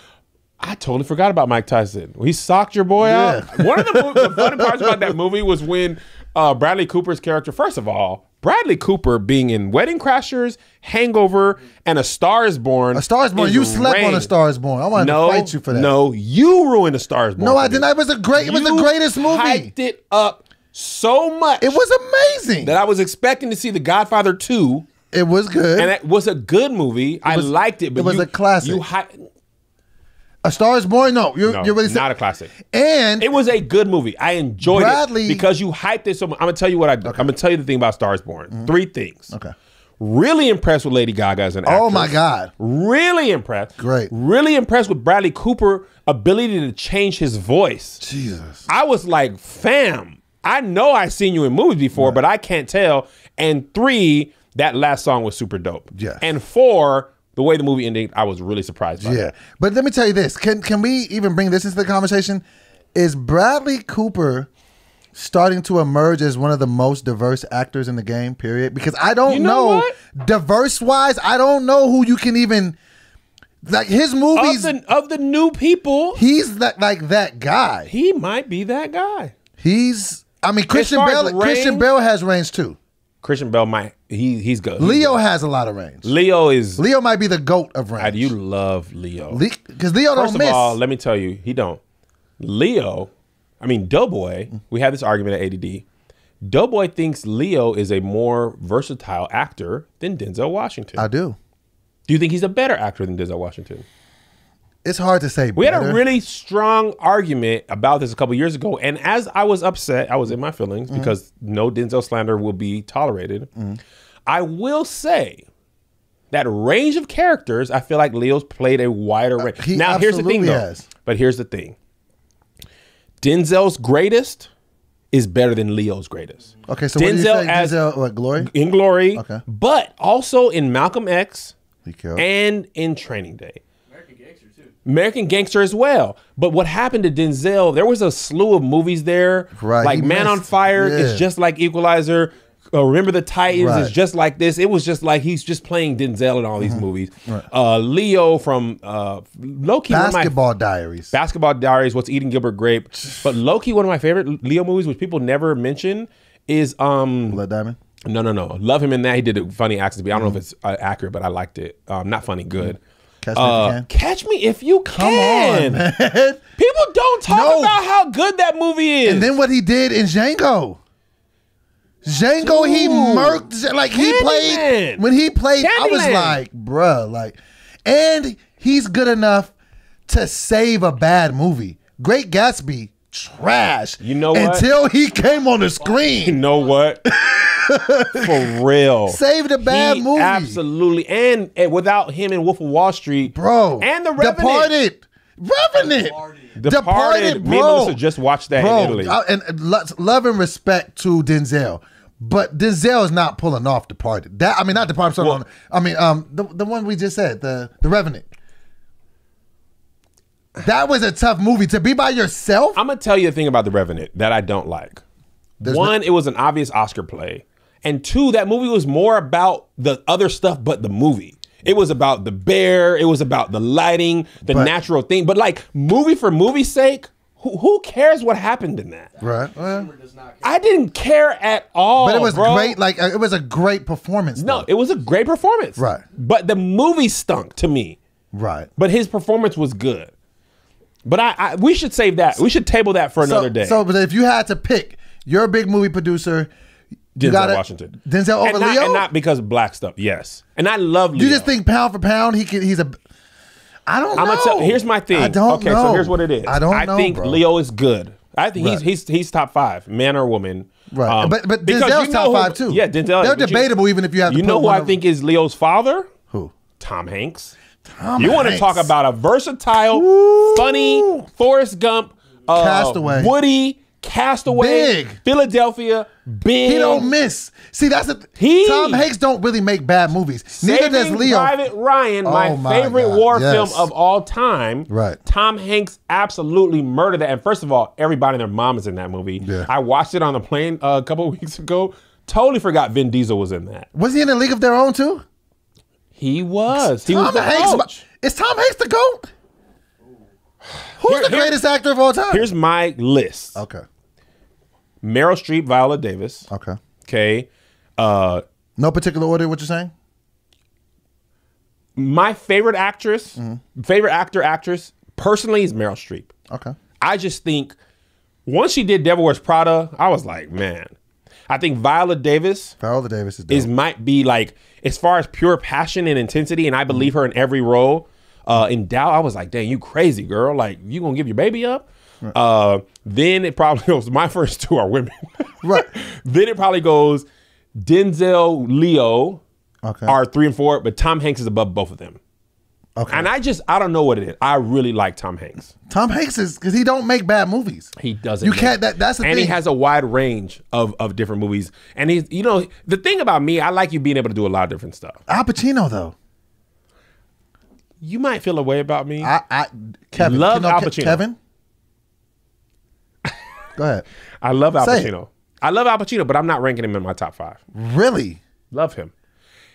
I totally forgot about Mike Tyson. He socked your boy Yeah. out. One of the, the funny parts about that movie was when uh, Bradley Cooper's character, first of all, Bradley Cooper being in Wedding Crashers, Hangover, and A Star is Born. A Star is Born. You slept on A. Star is Born. I wanted No, to fight you for that. no, you ruined A Star is Born. No, I didn't. It was a great. It was the greatest movie. Hyped it up so much It was amazing. that I was expecting to see The Godfather 2, it was good. and it was a good movie. I was- liked it, but it was you- a classic. You hy- a Star is Born. No, you're, no, you're really not a classic. And It was a good movie. I enjoyed Bradley- it because you hyped it so much. I'm gonna tell you what I. I'm gonna tell you the thing about Stars Born. Three things. Mm-hmm. okay. Really impressed with Lady Gaga as an actress. Oh my God. Really impressed. Great. Really impressed with Bradley Cooper ability to change his voice. Jesus. I was like, fam, I know I've seen you in movies before, but I can't tell. And three, that last song was super dope. Yeah. And four, the way the movie ended, I was really surprised by Yeah. that. But let me tell you this. Can can we even bring this into the conversation? Is Bradley Cooper starting to emerge as one of the most diverse actors in the game, period? Because I don't You know know, diverse wise, I don't know who you can even like his Of movies the, of the new people, he's that like that guy. he might be that guy. He's I mean Christian as Bale Christian range- Bale has range too. Christian Bale might he he's good. Leo has a lot of range. Leo is Leo might be the goat of I, range. you love Leo. because Leo First don't of miss. all, let me tell you, he don't. Leo, I mean Doughboy. We had this argument at ADD. Doughboy thinks Leo is a more versatile actor than Denzel Washington. I do. Do you think he's a better actor than Denzel Washington? It's hard to say. We had a really strong argument about this a couple years ago, and as I was upset, I was in my feelings Mm-hmm. because no Denzel slander will be tolerated. I will say that range of characters, I feel like Leo's played a wider range. Uh, he now, here's the thing, though. has. But here's the thing: Denzel's greatest is better than Leo's greatest. Okay, so Denzel as- Denzel, what glory? In Glory, Okay. but also in Malcolm X and in Training Day. American Gangster too. American Gangster as well. But what happened to Denzel? There was a slew of movies there, Right, like he Man on Fire yeah. is just like Equalizer. Uh, Remember the Titans Right. is just like this. It was just like he's just playing Denzel in all these Mm-hmm. movies. Uh, Leo from uh, Loki, of my Basketball Diaries. Basketball Diaries, What's Eating Gilbert Grape. But Loki, one of my favorite Leo movies, which people never mention, is um Blood Diamond. no no no love him in that he did a funny accent. I don't know if it's uh, accurate, but I liked it. Um, not funny, good. Catch Me If You Uh, Can. Catch me if you Come on, man. People don't talk No. about how good that movie is. And then what he did in Django. Django, he Dude. murked like he played when he played. I was like, bruh, like, and he's good enough to save a bad movie. Great Gatsby, trash. You know what? Until he came on the screen. you know what? For real. saved a bad He movie. Absolutely. And, and without him in Wolf of Wall Street. bro. And the Revenant. Departed, Revenant, Departed. Departed. Me and bro. Melissa just watched that bro, in Italy. I- and love and respect to Denzel, but Denzel is not pulling off Departed. That I mean, not Departed. Well-. I mean, um, the the one we just said, the the Revenant. That was a tough movie to be by yourself. I'm gonna tell you the thing about the Revenant that I don't like. There's One, it was an obvious Oscar play, and two, that movie was more about the other stuff but the movie. It was about the bear. It was about the lighting, the But- natural thing. But like movie for movie's sake, who, who cares what happened in that? right. Well, Consumer does not care. I didn't care at all. but it was bro. great. Like uh, it was a great performance. No, though. it was a great performance. Right. But the movie stunk to me. right. But his performance was good. But I, I we should save that. We should table that for another so, day. So, but if you had to pick, you're a big movie producer. You Denzel gotta- Washington. Denzel over and not, Leo. and not because of black stuff. Yes, and I love Leo. you just think pound for pound, he can. He's a. I don't I'm know. gonna tell. Here's my thing. I don't okay, know. so here's what it is. I don't I know, think bro. Leo is good. I think Right. he's he's he's top five, man or woman. Right, Um, but but Denzel's top who- five too. Yeah, Denzel. They're but you- debatable, even if you have to. You know who I think is Leo's father? Who? Tom Hanks. Tom you want to talk about a versatile, funny Forrest Gump, uh, Castaway. Woody, Castaway, Big. Philadelphia, big. He don't miss. See, that's the He- Tom Hanks don't really make bad movies. Neither does Leo. Private Ryan, my, Oh my favorite God, war yes. film of all time. Right. Tom Hanks absolutely murdered that. And first of all, everybody and their mom is in that movie. Yeah. I watched it on the plane uh, a couple weeks ago. Totally forgot Vin Diesel was in that. Was he in a League of Their Own too? He was. He Tom was the Hanks. coach. Is Tom Hanks the goat? Who's Here- the greatest actor of all time? Here's my list: okay. Meryl Streep, Viola Davis. Okay. Okay. Uh, No particular order. What you're saying? my favorite actress, Mm-hmm. favorite actor, actress, personally is Meryl Streep. Okay. I just think once she did Devil Wears Prada, I was like, man. I think Viola Davis Viola Davis is is might be like as far as pure passion and intensity, and I believe her in every role. Uh, in doubt, I was like, dang, you crazy girl! Like you gonna give your baby up? Uh, then it probably goes. My first two are women. Right. then it probably goes Denzel, Leo Okay. are three and four, but Tom Hanks is above both of them. Okay. And I just I don't know what it is. I really like Tom Hanks. Tom Hanks is because he don't make bad movies. He doesn't. You make- can't. That, that's the and thing. he has a wide range of of different movies. And he's you know the thing about me, I like you being able to do a lot of different stuff. Al Pacino though. You might feel a way about me. I, I Kevin. Love you know Al Pacino. Kevin. Go ahead. I love Al Say it. Pacino. I love Al Pacino, but I'm not ranking him in my top five. Really? Love him.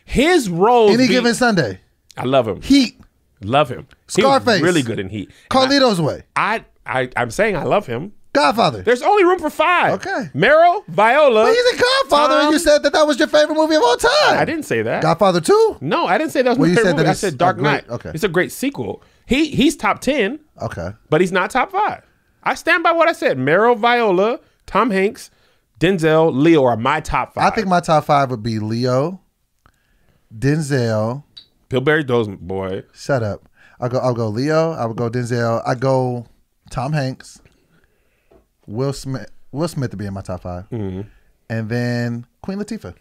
His role. Any be- given Sunday. I love him. Heat. Love him. Scarface. really good in Heat. Carlito's Way. I, I I'm saying I love him. Godfather. There's only room for five. Okay. Meryl, Viola. But he's a Godfather, and you um, said that that was your favorite movie of all time. I didn't say that. Godfather Two. No, I didn't say that was Well, my favorite movie. I said Dark Knight. okay. It's a great sequel. He he's top ten, Okay. but he's not top five. I stand by what I said. Meryl, Viola, Tom Hanks, Denzel, Leo are my top five. I think my top five would be Leo, Denzel. Pillsbury Dough's boy. Shut up. I'll go. I'll go Leo. I would go Denzel. I go Tom Hanks. Will Smith. Will Smith to be in my top 5 Mm-hmm. and then Queen Latifah.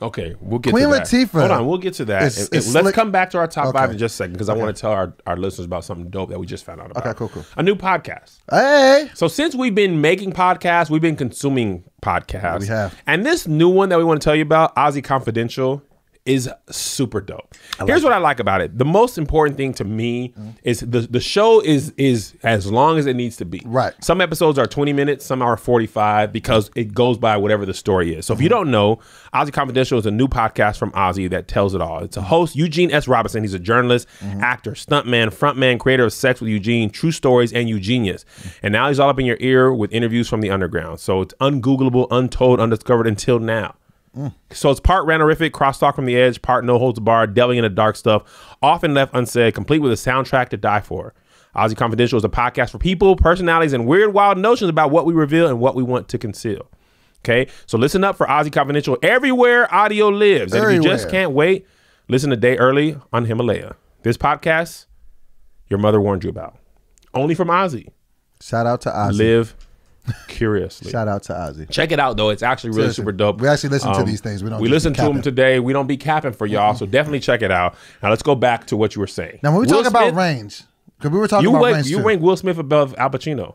Okay, we'll get Queen to that. Latifah Hold on, we'll get to that. is and let's slick- come back to our top five in just a second because I want to tell our, our listeners about something dope that we just found out about. Okay, cool, cool. A new podcast. Hey, So since we've been making podcasts, we've been consuming podcasts. We have. And this new one that we want to tell you about, OZY Confidential, is super dope. Here's what I like about it. The most important thing to me mm-hmm. is the the show is is as long as it needs to be. Right. Some episodes are 20 minutes, some are 45 because it goes by whatever the story is. So if you mm-hmm. don't know, OZY Confidential is a new podcast from OZY that tells it all. It's a mm-hmm. host, Eugene S. Robinson. He's a journalist, actor, stuntman, frontman, creator of Sex with Eugene, True Stories, and Eugenius. And now he's all up in your ear with interviews from the underground. So it's ungoogleable, untold, undiscovered until now. So it's part ranorific, crosstalk from the edge, part no holds barred, delving into dark stuff, often left unsaid, complete with a soundtrack to die for. OZY Confidential is a podcast for people, personalities, and weird, wild notions about what we reveal and what we want to conceal. Okay, so listen up for OZY Confidential everywhere audio lives. And if you just can't wait, listen a day early on Himalaya. This podcast, your mother warned you about. Only from OZY. shout out to OZY. Live curiously. Shout out to OZY. Check it out though; it's actually really Seriously. super dope. Um, We actually listen to these things. We don't We listen to them today. We don't be capping for y'all, so definitely check it out. Now let's go back to what you were saying. Now when we Will talk about range, because we were talking you about rank range you too. rank Will Smith above Al Pacino.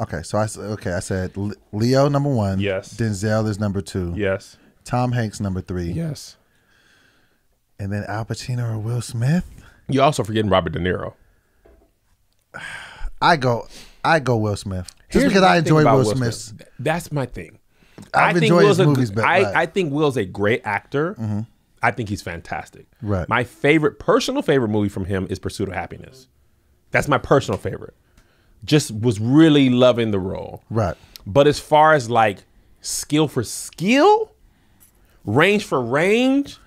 Okay, so I s- okay I said Leo number one. Yes. Denzel is number two. Yes, Tom Hanks number three. yes. And then Al Pacino or Will Smith. You also forgetting Robert De Niro. I go. I go Will Smith just Here's because I enjoy Will Smith's. That's my thing. I've I think enjoyed Will's his a, movies, but I, right. I think Will's a great actor. Mm-hmm. I think he's fantastic. Right. My favorite, personal favorite movie from him is Pursuit of Happiness. That's my personal favorite. Just was really loving the role. Right. But as far as like skill for skill, range for range,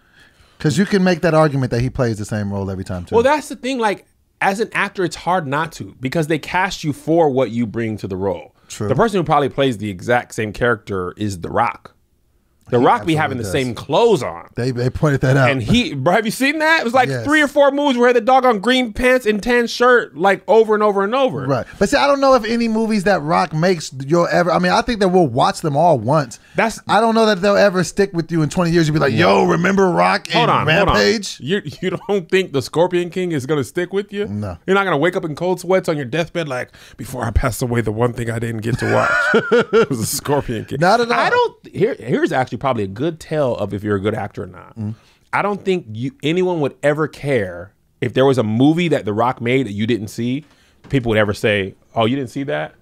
Because you can make that argument that he plays the same role every time too. well, that's the thing. Like, as an actor, it's hard not to because they cast you for what you bring to the role. True. The person who probably plays the exact same character is The Rock. The He Rock be having the same clothes on. They they pointed that out. And he, bro, have you seen that? It was like Yes. three or four movies where the dog on green pants and tan shirt, like over and over and over. Right. But see, I don't know if any movies that Rock makes you'll ever. I mean, I think that we'll watch them all once. That's- I don't know that they'll ever stick with you in 20 years. You'll be like, yo, remember Rock Hold and on, Rampage? hold on. You you don't think the Scorpion King is gonna stick with you? No. You're not gonna wake up in cold sweats on your deathbed like before I passed away. The one thing I didn't get to watch was the Scorpion King. Not at all. I don't. Here, here's actually probably a good tell of if you're a good actor or not. Mm-hmm. I don't think you anyone would ever care if there was a movie that The Rock made that you didn't see. People would ever say, "Oh, you didn't see that."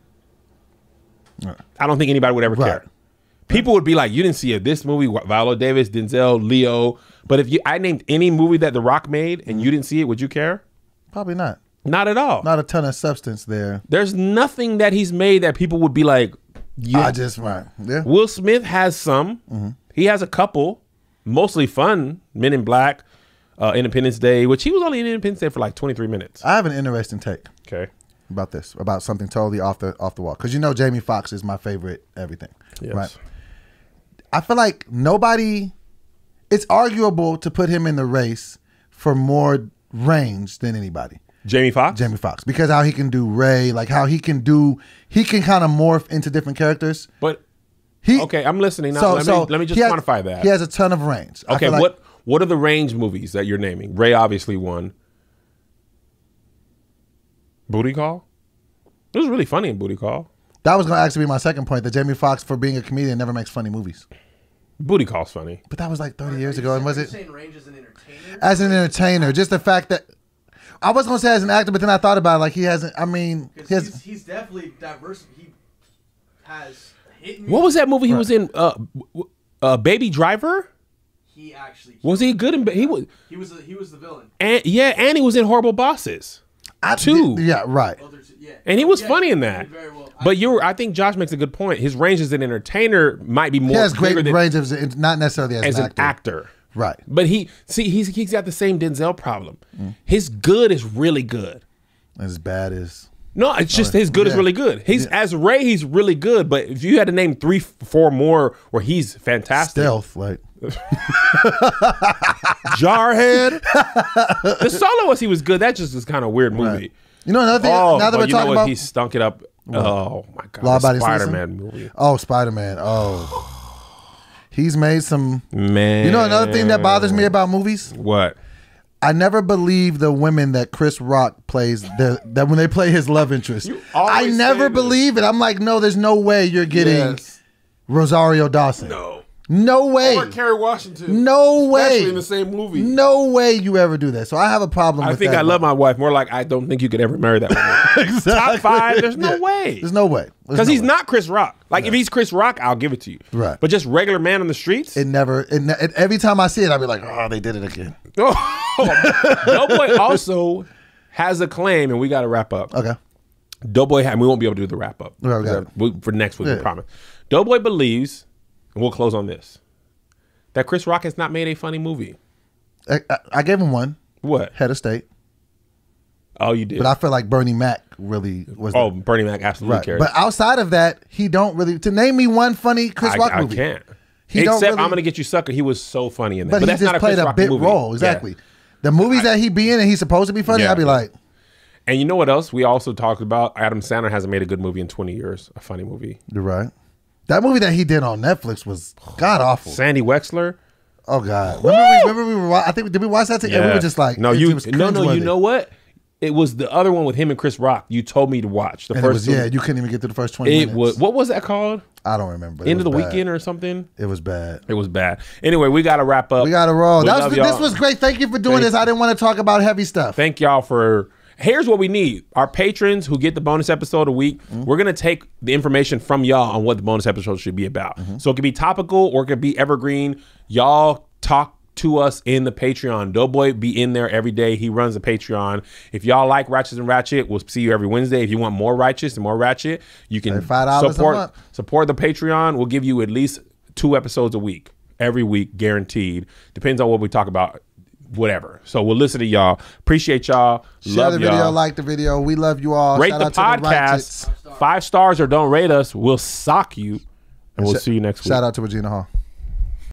I don't think anybody would ever Right. care. People would be like, "You didn't see it. This movie, Viola Davis, Denzel, Leo." But if you, I named any movie that The Rock made and you didn't see it, would you care? Probably not. Not at all. Not a ton of substance there. There's nothing that he's made that people would be like, "Yeah." I just right. Yeah. Will Smith has some. Mm-hmm. He has a couple, mostly fun. Men in Black, uh, Independence Day, which he was only in Independence Day for like 23 minutes. I have an interesting take Okay. about this, about something totally off the off the wall. Because you know Jamie Foxx is my favorite everything. Yes. Right. I feel like nobody. It's arguable to put him in the race for more range than anybody. Jamie Foxx. Jamie Foxx because how he can do Ray, like how he can do, he can kind of morph into different characters. But He okay, I'm listening now. So let, so me, let me just has- quantify that. He has a ton of range. Okay, like- what what are the range movies that you're naming? Ray obviously won. Booty Call. It was really funny in Booty Call. That was gonna actually be my second point. That Jamie Foxx, for being a comedian, never makes funny movies. Booty Call's funny. But that was like thirty years Are you ago, and was it saying range as an entertainer? as an entertainer? Just the fact that I was gonna say as an actor, but then I thought about it, like he hasn't. I mean, he has, he's, he's definitely diverse. He has hit me. What was that movie he was in? Uh, uh, Baby Driver. he actually? Was he good in? He was. He was. The, he was the villain. And yeah, and he was in Horrible Bosses. I, two. Yeah, right. Yeah. And he was Yeah, funny in that. Very well. But you were, I think Josh makes a good point. His range as an entertainer might be more He has great than range of not necessarily as, as an an actor. Right. But he see he's he's got the same Denzel problem. Mm. His good is really good. As bad as No, it's just his good is really good. He's as Ray, he's really good. But if you had to name three, four more where he's fantastic, stealth, like Jarhead. the soloist, he was good. That just is kind of weird movie. you know another thing. Oh, now that we're you know talking what? about He stunk it up. Oh my god, Law the Abiding Citizen? Spider-Man movie. oh Spider Man, oh, he's made some. Man, You know another thing that bothers me about movies. What? I never believe the women that Chris Rock plays the, that when they play his love interest. I never believe it. I'm like, no, there's no way you're getting Yes. Rosario Dawson. No. No way. Or Kerry Washington. No way. Especially in the same movie. No way you ever do that. So I have a problem I with think that. I love my wife more like I don't think you could ever marry that woman. exactly. Top five, there's no Yeah. way. There's no way. Because no he's way. not Chris Rock. Like if he's Chris Rock, I'll give it to you. Right. But just regular man on the streets. It never. It, ne- it, every time I see it, I'll be like, oh, they did it again. Doughboy also has a claim, and we got to wrap up. Okay. Doughboy, and we won't be able to do the wrap up Right, we got it. We- for next week. Yeah. We promise. Doughboy believes, and we'll close on this, that Chris Rock has not made a funny movie. I, I, I gave him one. What? Head of state. Oh, you did. But I feel like Bernie Mac really was. oh, the- Bernie Mac absolutely right. cares. But outside of that, he don't really. To name me one funny Chris I, Rock I movie. can't. He Except really- I'm gonna get you sucker. He was so funny in that. But, But, he that's just not a played Chris a Rock bit movie. role. Yeah. Exactly. The movies that he be in and he's supposed to be funny, Yeah. I'd be like, And you know what else? We also talked about Adam Sandler hasn't made a good movie in 20 years. A funny movie. you're right. That movie that he did on Netflix was god awful. Sandy Wexler. Oh god. Remember we, remember we were. I think did we watch that together? We were just like, no, you no no. You know what? It was the other one with him and Chris Rock. You told me to watch the And it first. was yeah. You couldn't even get through the first twenty it minutes. was what was that called? I don't remember. End of the bad. weekend or something. It was bad. It was bad. Anyway, we got to wrap up. We got to roll. We That was, this was great. Thank you for doing Thank- this. I didn't want to talk about heavy stuff. Thank y'all for. Here's what we need: our patrons who get the bonus episode a week. Mm-hmm. We're gonna take the information from y'all on what the bonus episode should be about. Mm-hmm. So it could be topical or it could be evergreen. Y'all talk to us in the Patreon. Doughboy be in there every day. He runs the Patreon. If y'all like Ratchets and Ratchet, we'll see you every Wednesday. If you want more Righteous and more Ratchet, you can Pay $5 a support support the Patreon. We'll give you at least two episodes a week, every week, guaranteed. Depends on what we talk about, whatever. So we'll listen to y'all. Appreciate y'all. Share Love the video, y'all. like the video. We love you all. Rate Shout the out to podcast. Righteous. Five stars or don't rate us. We'll sock you. And we'll Sh- see you next week. Shout out to Regina Hall.